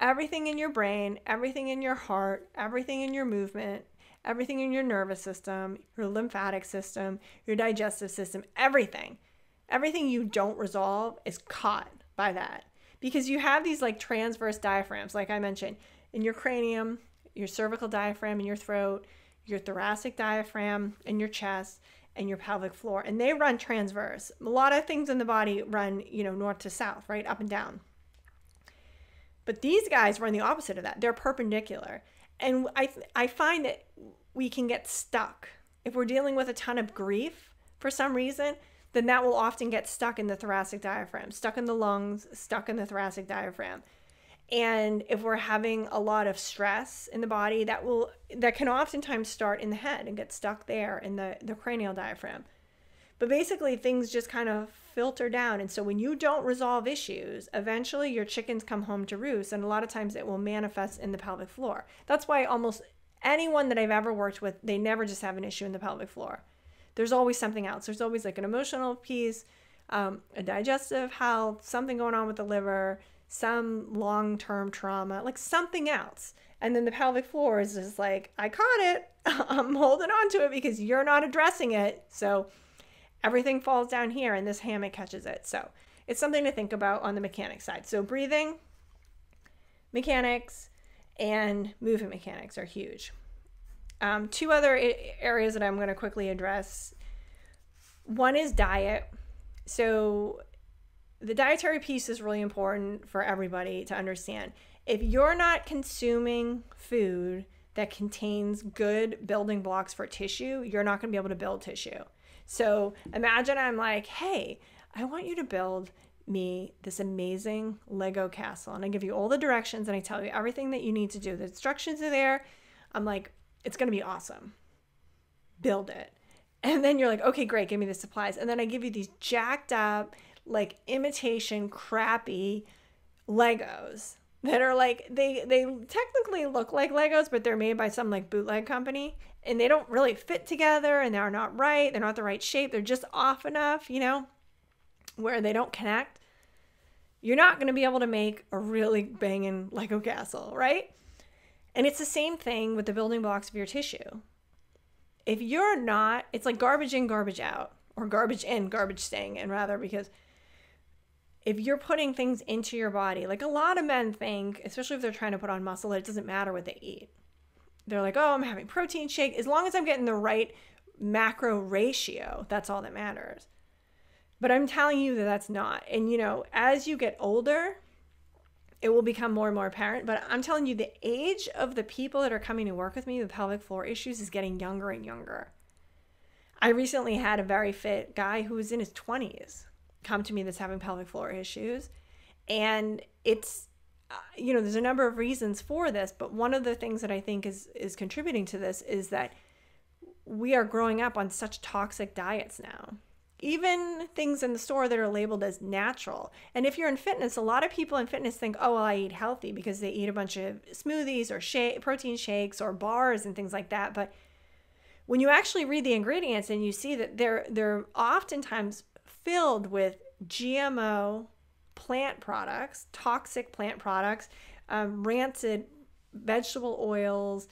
Everything in your brain, everything in your heart, everything in your movement, everything in your nervous system, your lymphatic system, your digestive system, everything. Everything you don't resolve is caught by that. Because you have these like transverse diaphragms, like I mentioned, in your cranium, your cervical diaphragm in your throat, your thoracic diaphragm in your chest, and your pelvic floor. And they run transverse. A lot of things in the body run, you know, north to south, right? Up and down. But these guys run the opposite of that. They're perpendicular. And I, I find that we can get stuck. If we're dealing with a ton of grief for some reason, then that will often get stuck in the thoracic diaphragm, stuck in the lungs, stuck in the thoracic diaphragm. And if we're having a lot of stress in the body, that will that can oftentimes start in the head and get stuck there in the, the cranial diaphragm. But basically things just kind of filter down. And so when you don't resolve issues, eventually your chickens come home to roost. And a lot of times it will manifest in the pelvic floor. That's why almost anyone that I've ever worked with, they never just have an issue in the pelvic floor. There's always something else. There's always like an emotional piece, um, a digestive health, something going on with the liver, some long term trauma, like something else. And then the pelvic floor is just like, I caught it. I'm holding on to it because you're not addressing it. So everything falls down here and this hammock catches it. So it's something to think about on the mechanics side. So breathing, mechanics, and movement mechanics are huge. Um, two other areas that I'm going to quickly address. One is diet. So the dietary piece is really important for everybody to understand. If you're not consuming food that contains good building blocks for tissue, you're not going to be able to build tissue. So imagine I'm like, hey, I want you to build me this amazing Lego castle. And I give you all the directions and I tell you everything that you need to do. The instructions are there. I'm like, it's going to be awesome. Build it. And then you're like, okay, great, give me the supplies. And then I give you these jacked up, like imitation crappy Legos that are like they they technically look like Legos, but they're made by some like bootleg company and they don't really fit together and they're not right. They're not the right shape. They're just off enough, you know, where they don't connect. You're not going to be able to make a really banging Lego castle, right? And it's the same thing with the building blocks of your tissue. If you're not, it's like garbage in, garbage out, or garbage in, garbage staying in, rather, because if you're putting things into your body, like a lot of men think, especially if they're trying to put on muscle, that it doesn't matter what they eat. They're like, oh, I'm having protein shake. As long as I'm getting the right macro ratio, that's all that matters. But I'm telling you that that's not. And you know, as you get older, it will become more and more apparent. But I'm telling you, the age of the people that are coming to work with me with pelvic floor issues is getting younger and younger. I recently had a very fit guy who was in his 20s come to me that's having pelvic floor issues. And it's, uh, you know, there's a number of reasons for this, but one of the things that I think is is contributing to this is that we are growing up on such toxic diets now. Even things in the store that are labeled as natural. And if you're in fitness, a lot of people in fitness think, oh, well, I eat healthy because they eat a bunch of smoothies or shake, protein shakes or bars and things like that. But when you actually read the ingredients and you see that they're they're oftentimes filled with GMO plant products, toxic plant products, um, rancid vegetable oils,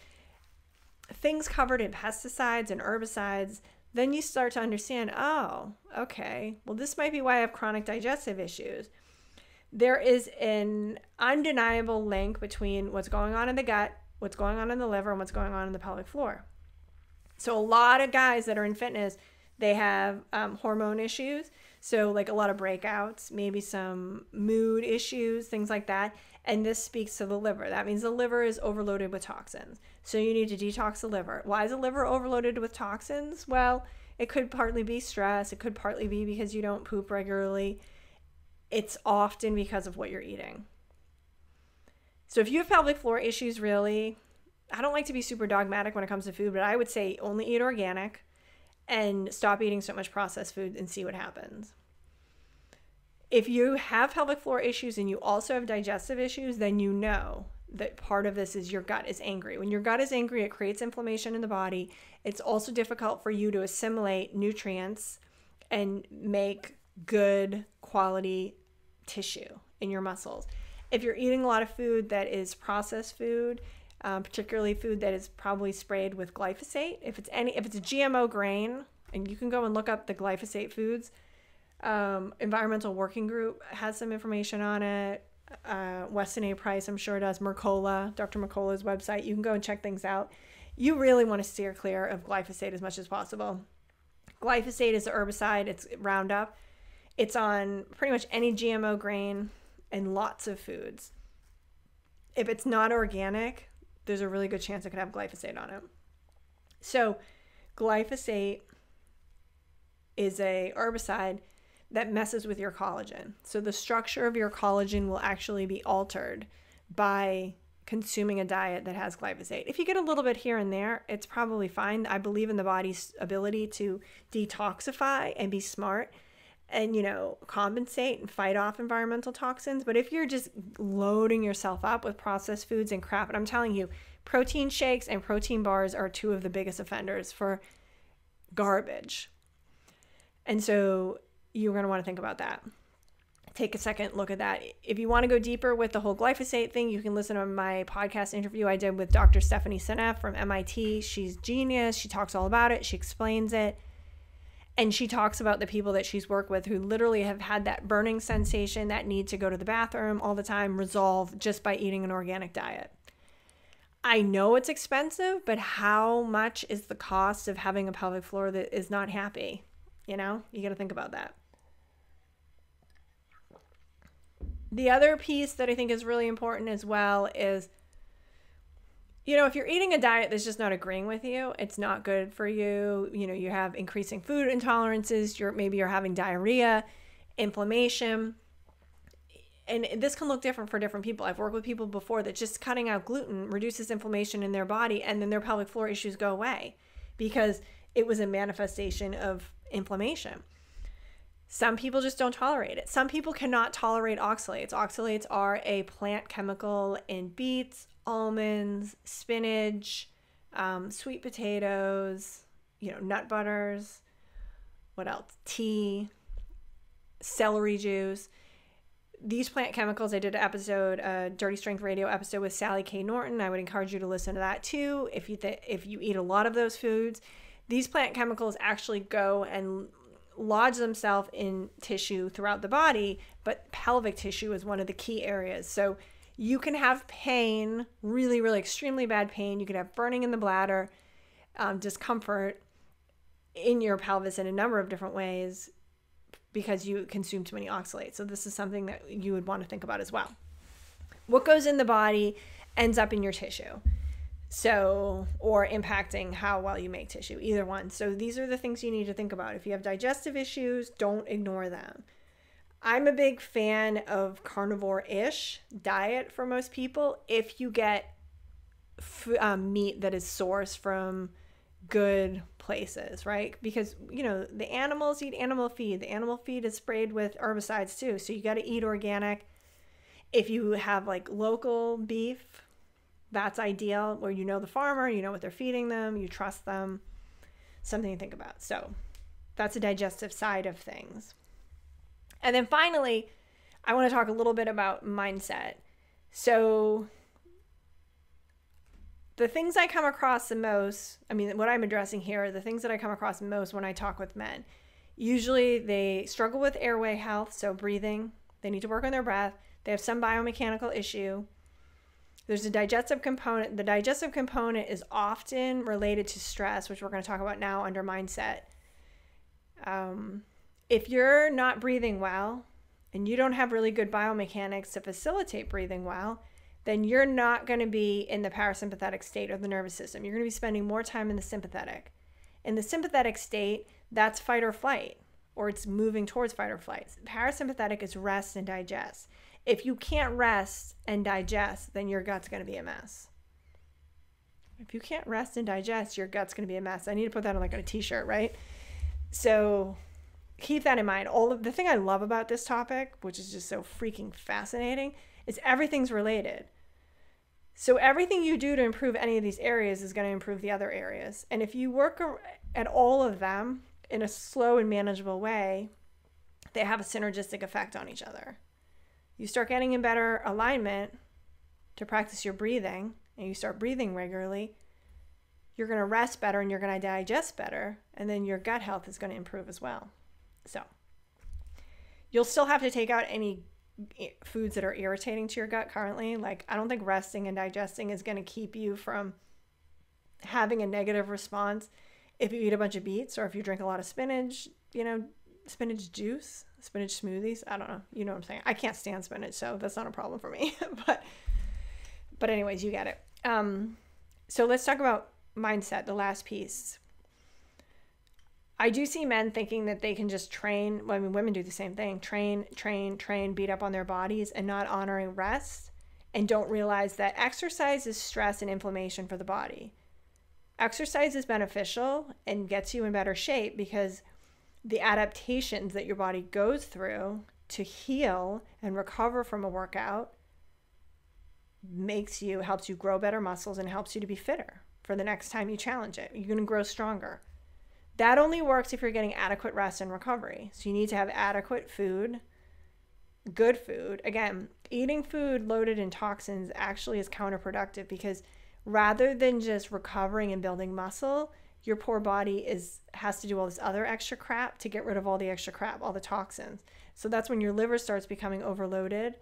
things covered in pesticides and herbicides, then you start to understand oh, okay, well, this might be why I have chronic digestive issues. There is an undeniable link between what's going on in the gut, what's going on in the liver, and what's going on in the pelvic floor. So, a lot of guys that are in fitness, they have um, hormone issues. So, like a lot of breakouts, maybe some mood issues, things like that. And this speaks to the liver. That means the liver is overloaded with toxins. So, you need to detox the liver. Why is the liver overloaded with toxins? Well, It could partly be stress, it could partly be because you don't poop regularly. It's often because of what you're eating. So if you have pelvic floor issues, really, I don't like to be super dogmatic when it comes to food, but I would say only eat organic and stop eating so much processed food and see what happens. If you have pelvic floor issues and you also have digestive issues, then you know that part of this is your gut is angry. When your gut is angry, it creates inflammation in the body. It's also difficult for you to assimilate nutrients and make good quality tissue in your muscles if you're eating a lot of food that is processed food, um, particularly food that is probably sprayed with glyphosate, if it's any, if it's a GMO grain, and you can go and look up the glyphosate foods. Um, Environmental Working Group has some information on it. Uh, Weston A. Price, I'm sure, does. Mercola, Dr. Mercola's website. You can go and check things out. You really want to steer clear of glyphosate as much as possible. Glyphosate is a herbicide, it's Roundup. It's on pretty much any GMO grain and lots of foods. If it's not organic, there's a really good chance it could have glyphosate on it. So, glyphosate is a herbicide that messes with your collagen. So the structure of your collagen will actually be altered by consuming a diet that has glyphosate. If you get a little bit here and there, it's probably fine. I believe in the body's ability to detoxify and be smart and you know compensate and fight off environmental toxins. But if you're just loading yourself up with processed foods and crap and i'm telling you protein shakes and protein bars are two of the biggest offenders for garbage. And so you're going to want to think about that. Take a second look at that. If you want to go deeper with the whole glyphosate thing you can listen to my podcast interview i did with dr stephanie seneff from mit she's genius. She talks all about it. She explains it and she talks about the people that she's worked with who literally have had that burning sensation, that need to go to the bathroom all the time, resolve just by eating an organic diet. I know it's expensive, but how much is the cost of having a pelvic floor that is not happy? You know, you got to think about that. The other piece that I think is really important as well is you know, if you're eating a diet that's just not agreeing with you, it's not good for you. You know, you have increasing food intolerances, you're maybe you're having diarrhea, inflammation. And this can look different for different people. I've worked with people before that just cutting out gluten reduces inflammation in their body and then their pelvic floor issues go away because it was a manifestation of inflammation. Some people just don't tolerate it. Some people cannot tolerate oxalates. Oxalates are a plant chemical in beets, almonds, spinach, um, sweet potatoes, you know, nut butters. What else? Tea, celery juice. These plant chemicals, I did an episode, a Dirty Strength Radio episode with Sally K. Norton. I would encourage you to listen to that too. If you if you eat a lot of those foods, these plant chemicals actually go and lodge themselves in tissue throughout the body, but pelvic tissue is one of the key areas. So you can have pain, really, really extremely bad pain. You can have burning in the bladder, um, discomfort in your pelvis in a number of different ways because you consume too many oxalates. So, this is something that you would want to think about as well. What goes in the body ends up in your tissue. So, or impacting how well you make tissue, either one. So, these are the things you need to think about. If you have digestive issues, don't ignore them. I'm a big fan of carnivore ish diet for most people if you get um, meat that is sourced from good places, right? Because, you know, the animals eat animal feed. The animal feed is sprayed with herbicides too. So you got to eat organic. If you have like local beef, that's ideal where you know the farmer, you know what they're feeding them, you trust them. Something to think about. So that's a digestive side of things. And then finally, I want to talk a little bit about mindset. So, the things I come across the most, I mean, what I'm addressing here are the things that I come across most when I talk with men. Usually, they struggle with airway health, so breathing, they need to work on their breath, they have some biomechanical issue. There's a digestive component. The digestive component is often related to stress, which we're going to talk about now under mindset. Um, if you're not breathing well and you don't have really good biomechanics to facilitate breathing well, then you're not going to be in the parasympathetic state of the nervous system. You're going to be spending more time in the sympathetic. In the sympathetic state, that's fight or flight, or it's moving towards fight or flight. Parasympathetic is rest and digest. If you can't rest and digest, then your gut's going to be a mess. If you can't rest and digest, your gut's going to be a mess. I need to put that on like a t-shirt, right? So keep that in mind. All of the thing I love about this topic, which is just so freaking fascinating, is everything's related. So everything you do to improve any of these areas is going to improve the other areas. And if you work at all of them in a slow and manageable way, they have a synergistic effect on each other. You start getting in better alignment to practice your breathing, and you start breathing regularly, you're going to rest better and you're going to digest better, and then your gut health is going to improve as well. So, you'll still have to take out any eh, foods that are irritating to your gut currently. Like, I don't think resting and digesting is going to keep you from having a negative response if you eat a bunch of beets or if you drink a lot of spinach, you know, spinach juice, spinach smoothies. I don't know. You know what I'm saying? I can't stand spinach, so that's not a problem for me. but but anyways, you get it. Um so let's talk about mindset, the last piece. I do see men thinking that they can just train. Well, I mean, women do the same thing train, train, train, beat up on their bodies and not honoring rest and don't realize that exercise is stress and inflammation for the body. Exercise is beneficial and gets you in better shape because the adaptations that your body goes through to heal and recover from a workout makes you helps you grow better muscles and helps you to be fitter for the next time you challenge it. You're going to grow stronger. That only works if you're getting adequate rest and recovery. So you need to have adequate food, good food. Again, eating food loaded in toxins actually is counterproductive because rather than just recovering and building muscle, your poor body is has to do all this other extra crap to get rid of all the extra crap, all the toxins. So that's when your liver starts becoming overloaded,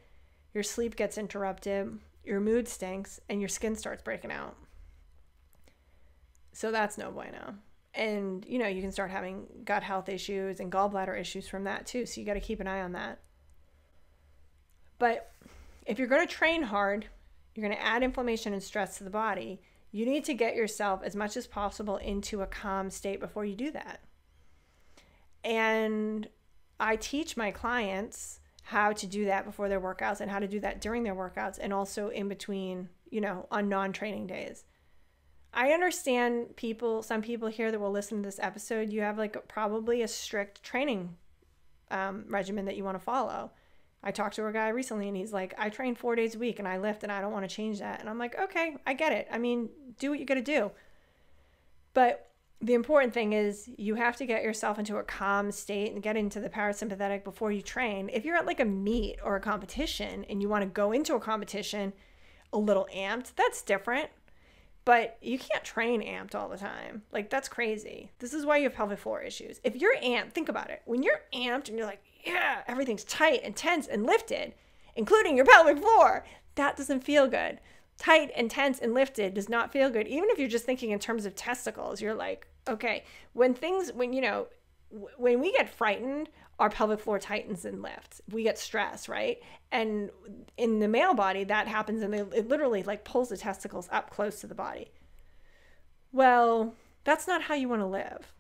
your sleep gets interrupted, your mood stinks, and your skin starts breaking out. So that's no bueno and you know you can start having gut health issues and gallbladder issues from that too so you got to keep an eye on that but if you're going to train hard you're going to add inflammation and stress to the body you need to get yourself as much as possible into a calm state before you do that and i teach my clients how to do that before their workouts and how to do that during their workouts and also in between you know on non-training days I understand people, some people here that will listen to this episode, you have like probably a strict training um, regimen that you want to follow. I talked to a guy recently and he's like, I train four days a week and I lift and I don't want to change that. And I'm like, okay, I get it. I mean, do what you got to do. But the important thing is you have to get yourself into a calm state and get into the parasympathetic before you train. If you're at like a meet or a competition and you want to go into a competition a little amped, that's different. But you can't train amped all the time. Like, that's crazy. This is why you have pelvic floor issues. If you're amped, think about it. When you're amped and you're like, yeah, everything's tight and tense and lifted, including your pelvic floor, that doesn't feel good. Tight and tense and lifted does not feel good. Even if you're just thinking in terms of testicles, you're like, okay, when things, when, you know, when we get frightened our pelvic floor tightens and lifts. We get stress, right? And in the male body, that happens and it literally like pulls the testicles up close to the body. Well, that's not how you want to live.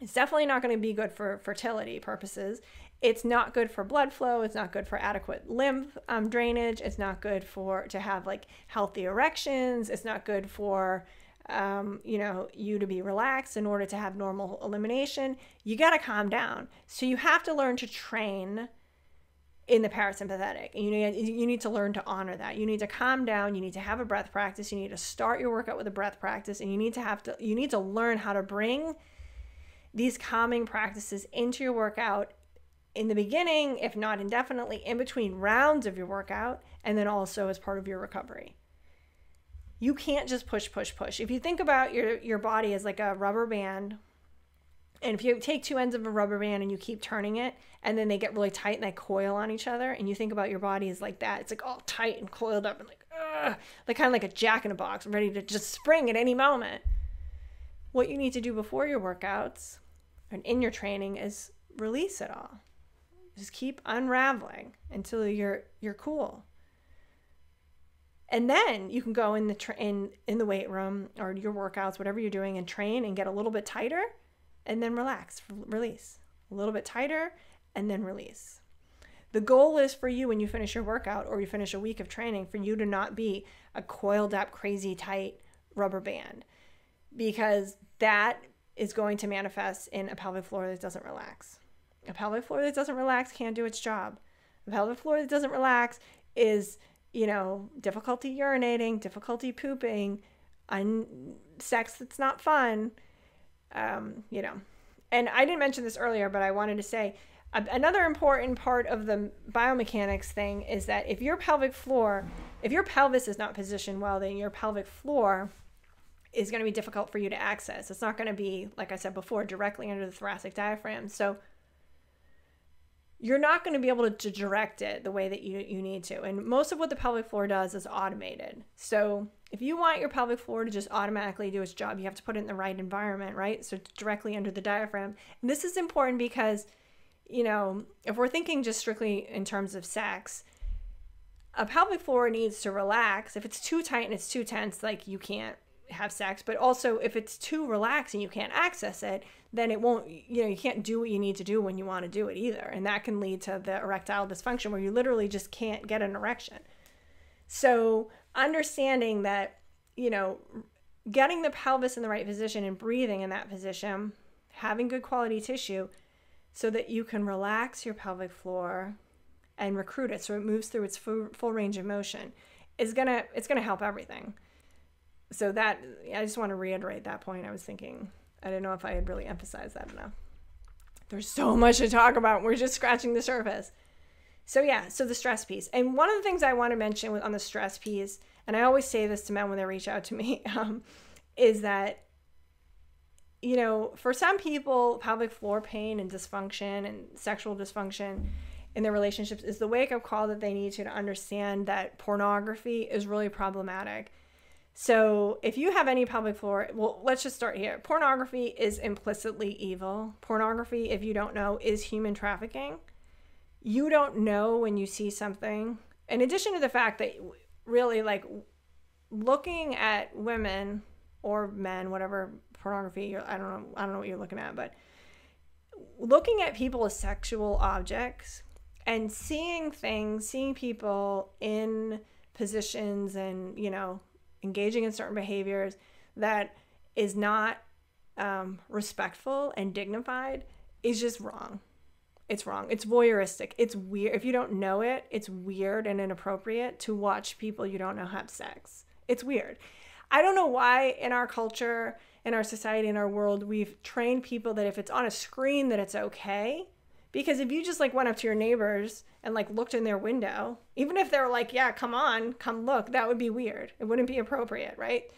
It's definitely not going to be good for fertility purposes. It's not good for blood flow. It's not good for adequate lymph um, drainage. It's not good for to have like healthy erections. It's not good for um, you know, you to be relaxed in order to have normal elimination, you got to calm down. So you have to learn to train in the parasympathetic. You need you need to learn to honor that. You need to calm down, you need to have a breath practice, you need to start your workout with a breath practice and you need to have to you need to learn how to bring these calming practices into your workout in the beginning, if not indefinitely, in between rounds of your workout, and then also as part of your recovery. You can't just push push push. If you think about your your body as like a rubber band and if you take two ends of a rubber band and you keep turning it and then they get really tight and they coil on each other and you think about your body as like that it's like all tight and coiled up and like ugh, like kind of like a jack in a box ready to just spring at any moment what you need to do before your workouts and in your training is release it all just keep unraveling until you're you're cool And then you can go in the tra- in in the weight room or your workouts, whatever you're doing, and train and get a little bit tighter, and then relax, release. A little bit tighter, and then release. The goal is for you when you finish your workout or you finish a week of training for you to not be a coiled up, crazy tight rubber band, because that is going to manifest in a pelvic floor that doesn't relax. A pelvic floor that doesn't relax can't do its job. A pelvic floor that doesn't relax is you know, difficulty urinating, difficulty pooping, un- sex that's not fun, um, you know. And I didn't mention this earlier, but I wanted to say another important part of the biomechanics thing is that if your pelvic floor, if your pelvis is not positioned well, then your pelvic floor is going to be difficult for you to access. It's not going to be, like I said before, directly under the thoracic diaphragm. So you're not going to be able to direct it the way that you, you need to. And most of what the pelvic floor does is automated. So if you want your pelvic floor to just automatically do its job, you have to put it in the right environment, right? So directly under the diaphragm. And this is important because, you know, if we're thinking just strictly in terms of sex, a pelvic floor needs to relax. If it's too tight and it's too tense, like you can't have sex. But also, if it's too relaxed and you can't access it, then it won't, you know, you can't do what you need to do when you want to do it either. And that can lead to the erectile dysfunction where you literally just can't get an erection. So, understanding that, you know, getting the pelvis in the right position and breathing in that position, having good quality tissue so that you can relax your pelvic floor and recruit it so it moves through its full, range of motion is going to it's going to help everything. So that I just want to reiterate that point. I was thinking I didn't know if I had really emphasized that enough. There's so much to talk about. We're just scratching the surface. So, yeah, so the stress piece. And one of the things I want to mention on the stress piece, and I always say this to men when they reach out to me, um, is that, you know, for some people, pelvic floor pain and dysfunction and sexual dysfunction in their relationships is the wake up call that they need to, to understand that pornography is really problematic so, if you have any pelvic floor, well, let's just start here. Pornography is implicitly evil. Pornography, if you don't know, is human trafficking. You don't know when you see something. In addition to the fact that really, like, looking at women or men, whatever pornography, I don't know, I don't know what you're looking at, but looking at people as sexual objects and seeing things, seeing people in positions and, you know, engaging in certain behaviors that is not um, respectful and dignified is just wrong. It's wrong. It's voyeuristic. It's weird. If you don't know it, it's weird and inappropriate to watch people you don't know have sex. It's weird. I don't know why in our culture, in our society, in our world, we've trained people that if it's on a screen that it's okay. Because if you just like went up to your neighbors and like looked in their window, even if they're like, yeah, come on, come look, that would be weird. It wouldn't be appropriate, right?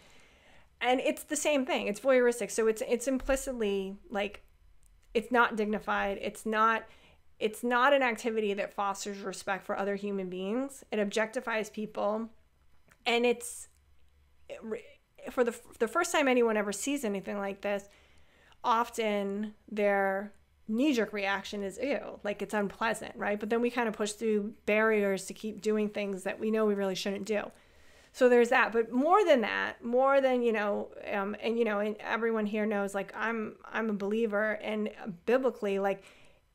And it's the same thing. It's voyeuristic. So it's it's implicitly like it's not dignified. It's not it's not an activity that fosters respect for other human beings. It objectifies people and it's for the the first time anyone ever sees anything like this, often they're knee jerk reaction is ew, like it's unpleasant, right? But then we kind of push through barriers to keep doing things that we know we really shouldn't do. So there's that. But more than that, more than you know, um, and you know, and everyone here knows, like I'm, I'm a believer, and biblically, like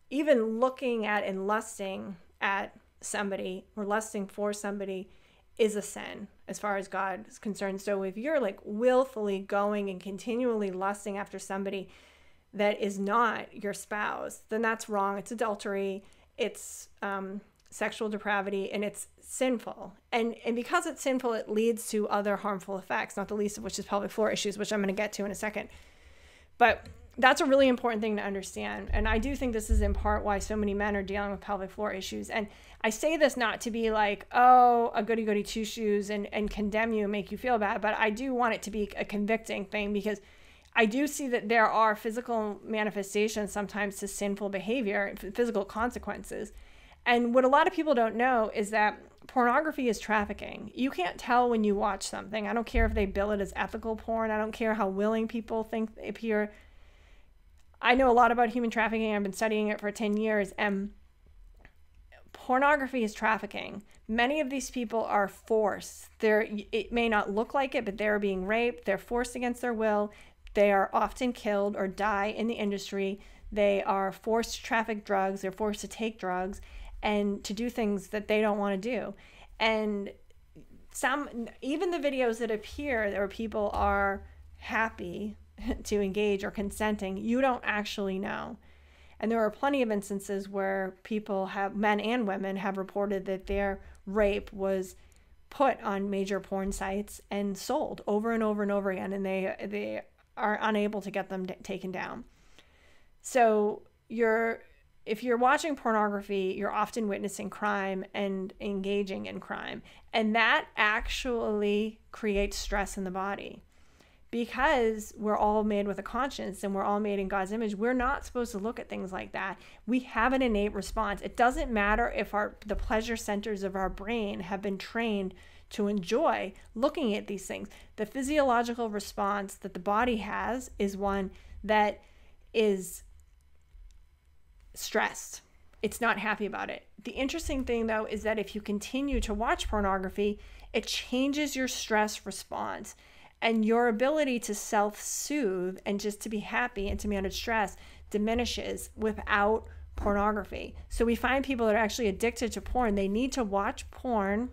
even looking at and lusting at somebody or lusting for somebody is a sin as far as God is concerned. So if you're like willfully going and continually lusting after somebody that is not your spouse, then that's wrong. It's adultery. It's um, sexual depravity, and it's sinful. And and because it's sinful, it leads to other harmful effects. Not the least of which is pelvic floor issues, which I'm going to get to in a second. But that's a really important thing to understand. And I do think this is in part why so many men are dealing with pelvic floor issues. And I say this not to be like, oh, a goody goody two shoes and, and condemn you and make you feel bad, but I do want it to be a convicting thing because I do see that there are physical manifestations sometimes to sinful behavior, physical consequences. And what a lot of people don't know is that pornography is trafficking. You can't tell when you watch something. I don't care if they bill it as ethical porn. I don't care how willing people think they appear. I know a lot about human trafficking. I've been studying it for 10 years. And pornography is trafficking. Many of these people are forced. They're, it may not look like it, but they're being raped. They're forced against their will. They are often killed or die in the industry. They are forced to traffic drugs. They're forced to take drugs and to do things that they don't want to do. And some, even the videos that appear where people are happy to engage or consenting, you don't actually know. And there are plenty of instances where people have, men and women, have reported that their rape was put on major porn sites and sold over and over and over again, and they they are unable to get them d- taken down. So you're if you're watching pornography, you're often witnessing crime and engaging in crime, and that actually creates stress in the body because we're all made with a conscience and we're all made in God's image, we're not supposed to look at things like that. We have an innate response. It doesn't matter if our the pleasure centers of our brain have been trained to enjoy looking at these things. The physiological response that the body has is one that is stressed. It's not happy about it. The interesting thing though is that if you continue to watch pornography, it changes your stress response and your ability to self soothe and just to be happy and to manage stress diminishes without pornography. So we find people that are actually addicted to porn, they need to watch porn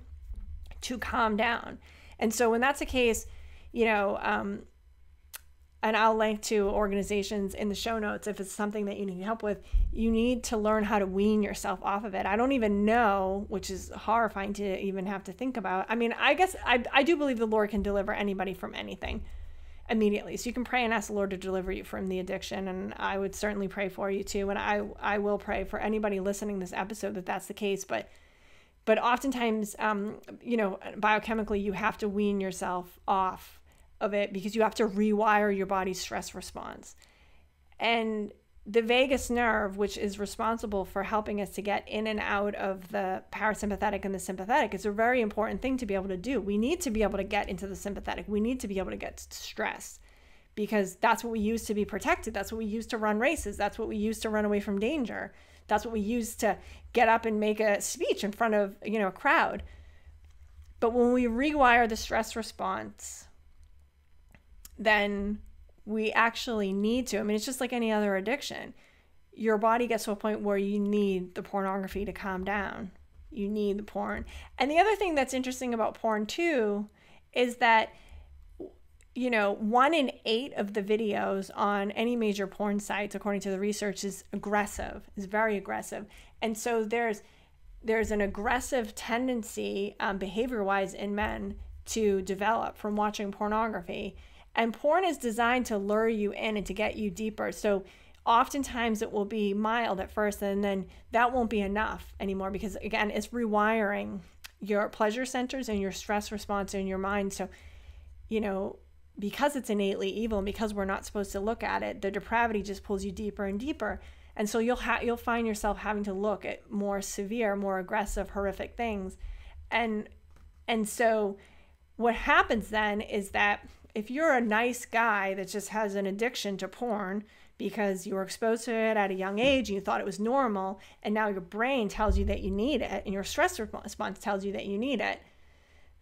to calm down. And so when that's the case, you know, um, and I'll link to organizations in the show notes if it's something that you need help with. You need to learn how to wean yourself off of it. I don't even know, which is horrifying to even have to think about. I mean, I guess I, I do believe the Lord can deliver anybody from anything immediately. So you can pray and ask the Lord to deliver you from the addiction. And I would certainly pray for you too. And I, I will pray for anybody listening this episode that that's the case. But but oftentimes, um, you know, biochemically, you have to wean yourself off of it because you have to rewire your body's stress response. And the vagus nerve, which is responsible for helping us to get in and out of the parasympathetic and the sympathetic, is a very important thing to be able to do. We need to be able to get into the sympathetic. We need to be able to get stress because that's what we use to be protected. That's what we use to run races. That's what we use to run away from danger. That's what we use to get up and make a speech in front of, you know, a crowd. But when we rewire the stress response, then we actually need to. I mean, it's just like any other addiction. Your body gets to a point where you need the pornography to calm down. You need the porn. And the other thing that's interesting about porn, too, is that, you know, one in eight of the videos on any major porn sites, according to the research, is aggressive, is very aggressive. And so there's, there's an aggressive tendency, um, behavior wise, in men to develop from watching pornography and porn is designed to lure you in and to get you deeper. So oftentimes it will be mild at first, and then that won't be enough anymore because, again, it's rewiring your pleasure centers and your stress response in your mind. So, you know, because it's innately evil and because we're not supposed to look at it, the depravity just pulls you deeper and deeper. And so you'll ha- you'll find yourself having to look at more severe, more aggressive, horrific things. And and so what happens then is that if you're a nice guy that just has an addiction to porn because you were exposed to it at a young age and you thought it was normal, and now your brain tells you that you need it and your stress response tells you that you need it,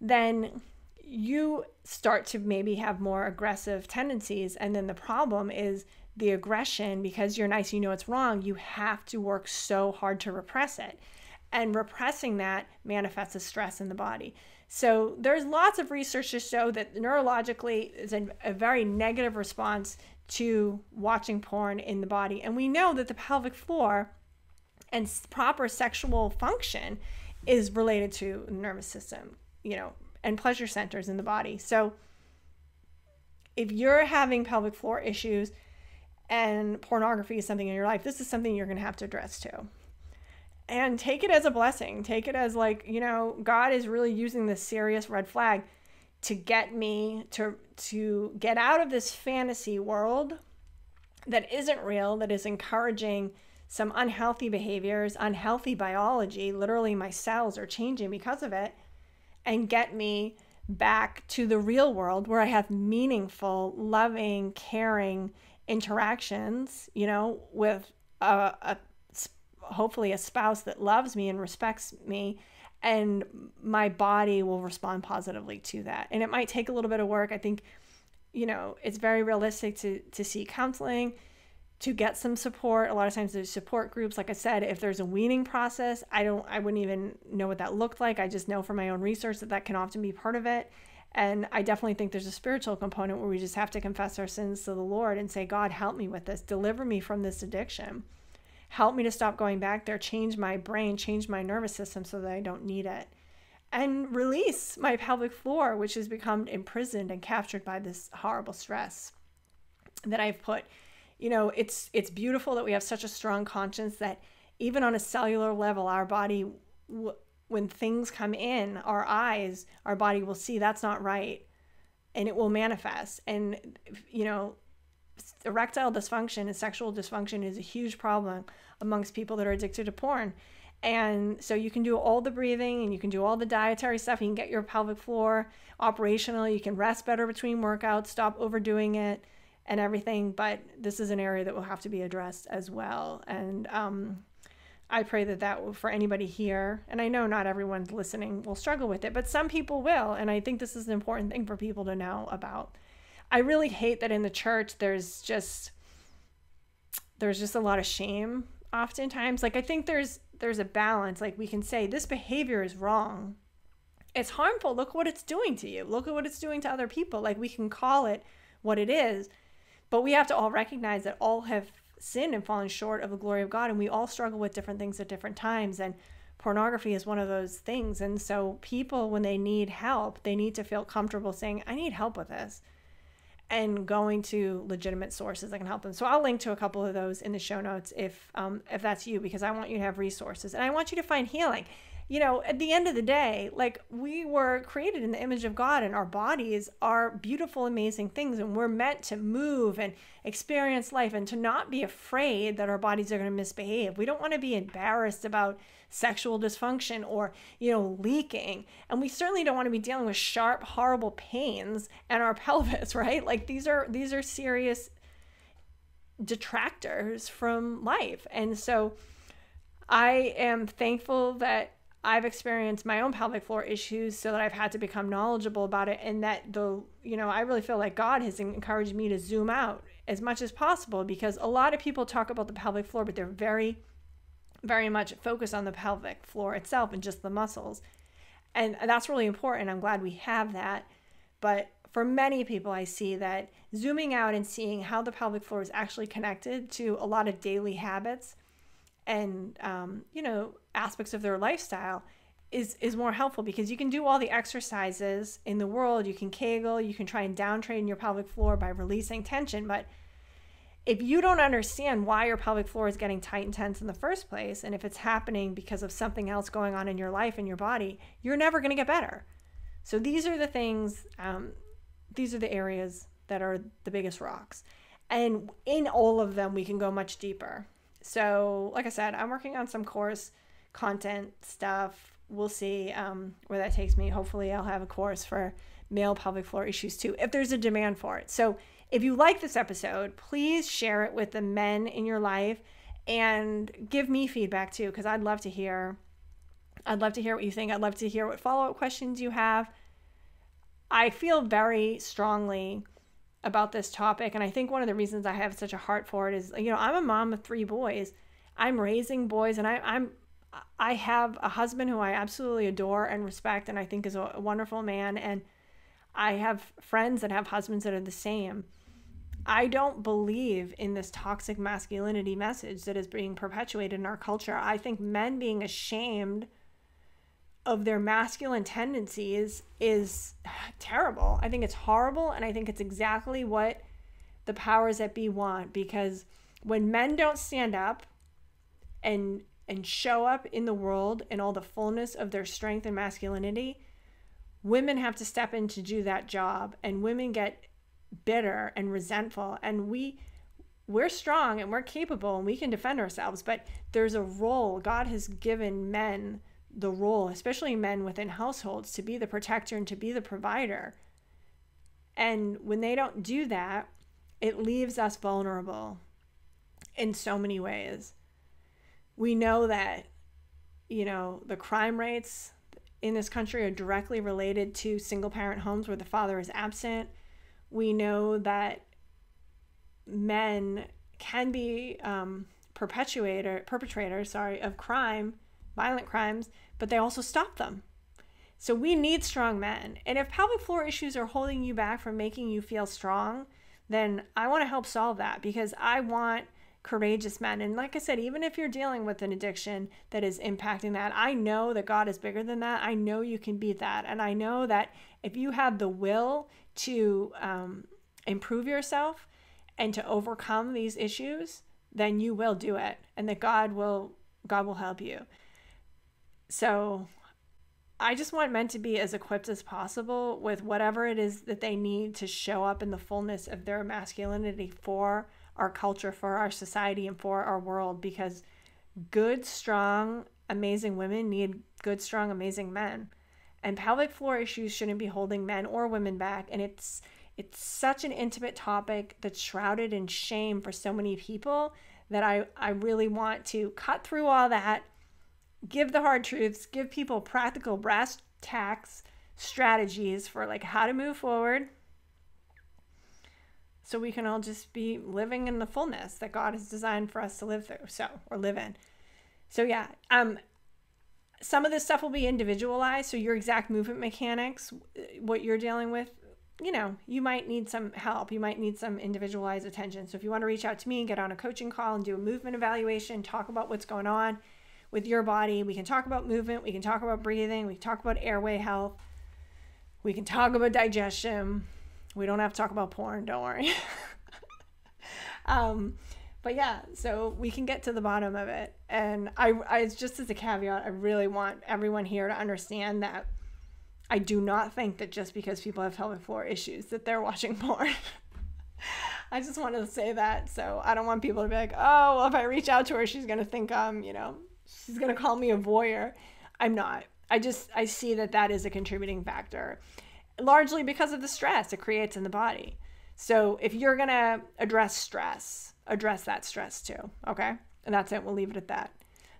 then you start to maybe have more aggressive tendencies. And then the problem is the aggression because you're nice, you know it's wrong, you have to work so hard to repress it. And repressing that manifests as stress in the body. So there's lots of research to show that neurologically is a, a very negative response to watching porn in the body. And we know that the pelvic floor and proper sexual function is related to the nervous system, you know, and pleasure centers in the body. So if you're having pelvic floor issues and pornography is something in your life, this is something you're going to have to address too and take it as a blessing. Take it as like, you know, God is really using this serious red flag to get me to to get out of this fantasy world that isn't real, that is encouraging some unhealthy behaviors, unhealthy biology, literally my cells are changing because of it, and get me back to the real world where I have meaningful, loving, caring interactions, you know, with a, a hopefully a spouse that loves me and respects me and my body will respond positively to that. And it might take a little bit of work. I think you know it's very realistic to to see counseling to get some support. A lot of times there's support groups. Like i said if there's a weaning process i don't i wouldn't even know what that looked like. I just know from my own research that that can often be part of it. And i definitely think there's a spiritual component where we just have to confess our sins to the lord and say god help me with this. Deliver me from this addiction. Help me to stop going back there. Change my brain change my nervous system so that i don't need it. And release my pelvic floor which has become imprisoned and captured by this horrible stress that i've put you know, it's it's beautiful that we have such a strong conscience that even on a cellular level, our body, when things come in, our eyes, our body will see that's not right, and it will manifest. And you know, erectile dysfunction and sexual dysfunction is a huge problem amongst people that are addicted to porn. And so you can do all the breathing and you can do all the dietary stuff. You can get your pelvic floor operational. You can rest better between workouts, stop overdoing it and everything, but this is an area that will have to be addressed as well. And um, I pray that that will, for anybody here, and I know not everyone listening will struggle with it, but some people will. And I think this is an important thing for people to know about. I really hate that in the church there's just there's just a lot of shame oftentimes. Like I think there's there's a balance. Like we can say this behavior is wrong. It's harmful. Look what it's doing to you. Look at what it's doing to other people. Like we can call it what it is but we have to all recognize that all have sinned and fallen short of the glory of God, and we all struggle with different things at different times. And pornography is one of those things. And so, people, when they need help, they need to feel comfortable saying, I need help with this, and going to legitimate sources that can help them. So, I'll link to a couple of those in the show notes if, um, if that's you, because I want you to have resources and I want you to find healing you know, at the end of the day, like we were created in the image of God and our bodies are beautiful, amazing things. And we're meant to move and experience life and to not be afraid that our bodies are going to misbehave. We don't want to be embarrassed about sexual dysfunction or, you know, leaking. And we certainly don't want to be dealing with sharp, horrible pains and our pelvis, right? Like these are, these are serious detractors from life. And so I am thankful that I've experienced my own pelvic floor issues so that I've had to become knowledgeable about it and that the you know I really feel like God has encouraged me to zoom out as much as possible because a lot of people talk about the pelvic floor but they're very very much focused on the pelvic floor itself and just the muscles. And that's really important. I'm glad we have that. But for many people, I see that zooming out and seeing how the pelvic floor is actually connected to a lot of daily habits and um, you know aspects of their lifestyle is is more helpful because you can do all the exercises in the world. You can kegel you can try and downtrain your pelvic floor by releasing tension but if you don't understand why your pelvic floor is getting tight and tense in the first place and if it's happening because of something else going on in your life and your body you're never going to get better. So these are the things um, these are the areas that are the biggest rocks. And in all of them we can go much deeper so, like I said, I'm working on some course content stuff. We'll see um, where that takes me. Hopefully, I'll have a course for male pelvic floor issues too, if there's a demand for it. So, if you like this episode, please share it with the men in your life and give me feedback too, because I'd love to hear. I'd love to hear what you think. I'd love to hear what follow up questions you have. I feel very strongly about this topic. And I think one of the reasons I have such a heart for it is, you know, I'm a mom of three boys. I'm raising boys and I, I'm I have a husband who I absolutely adore and respect and I think is a wonderful man. And I have friends that have husbands that are the same. I don't believe in this toxic masculinity message that is being perpetuated in our culture. I think men being ashamed of their masculine tendencies is terrible. I think it's horrible and I think it's exactly what the powers that be want because when men don't stand up and and show up in the world in all the fullness of their strength and masculinity, women have to step in to do that job and women get bitter and resentful and we we're strong and we're capable and we can defend ourselves, but there's a role God has given men the role, especially men within households, to be the protector and to be the provider. And when they don't do that, it leaves us vulnerable in so many ways. We know that, you know, the crime rates in this country are directly related to single parent homes where the father is absent. We know that men can be um, perpetuator perpetrators, sorry, of crime, violent crimes, but they also stop them. So we need strong men. And if pelvic floor issues are holding you back from making you feel strong, then I want to help solve that because I want courageous men. And like I said, even if you're dealing with an addiction that is impacting that, I know that God is bigger than that. I know you can beat that. And I know that if you have the will to um, improve yourself and to overcome these issues, then you will do it and that God will God will help you. So I just want men to be as equipped as possible with whatever it is that they need to show up in the fullness of their masculinity for our culture, for our society, and for our world because good, strong, amazing women need good, strong, amazing men. And pelvic floor issues shouldn't be holding men or women back. And it's it's such an intimate topic that's shrouded in shame for so many people that I, I really want to cut through all that give the hard truths, give people practical brass tacks strategies for like how to move forward so we can all just be living in the fullness that God has designed for us to live through so or live in. So yeah, um some of this stuff will be individualized so your exact movement mechanics what you're dealing with you know, you might need some help. You might need some individualized attention. So if you want to reach out to me and get on a coaching call and do a movement evaluation, talk about what's going on, with your body. We can talk about movement, we can talk about breathing, we can talk about airway health, we can talk about digestion. We don't have to talk about porn, don't worry. um, but yeah, so we can get to the bottom of it. And I, I, just as a caveat, I really want everyone here to understand that I do not think that just because people have pelvic floor issues that they're watching porn. I just want to say that. So I don't want people to be like, oh, well, if I reach out to her, she's going to think I'm, you know, she's going to call me a voyeur. I'm not. I just I see that that is a contributing factor, largely because of the stress it creates in the body. So if you're going to address stress, address that stress too, okay? And that's it. We'll leave it at that.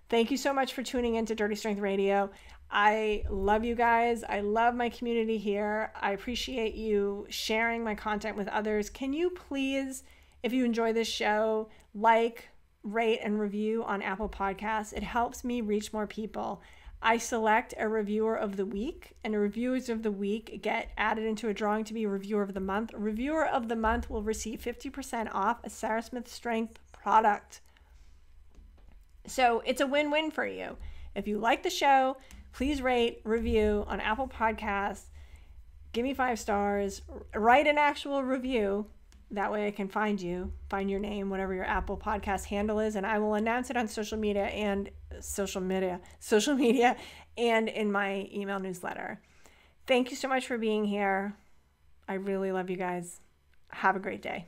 Thank you so much for tuning in to Dirty Strength Radio. I love you guys. I love my community here. I appreciate you sharing my content with others. Can you please, if you enjoy this show, like, rate and review on Apple Podcasts. It helps me reach more people. I select a reviewer of the week, and reviewers of the week get added into a drawing to be reviewer of the month. Reviewer of the month will receive 50% off a Sarah Smith Strength product. So it's a win win for you. If you like the show, please rate, review on Apple Podcasts. Give me five stars. Write an actual review that way I can find you, find your name, whatever your Apple podcast handle is, and I will announce it on social media and social media, social media, and in my email newsletter. Thank you so much for being here. I really love you guys. Have a great day.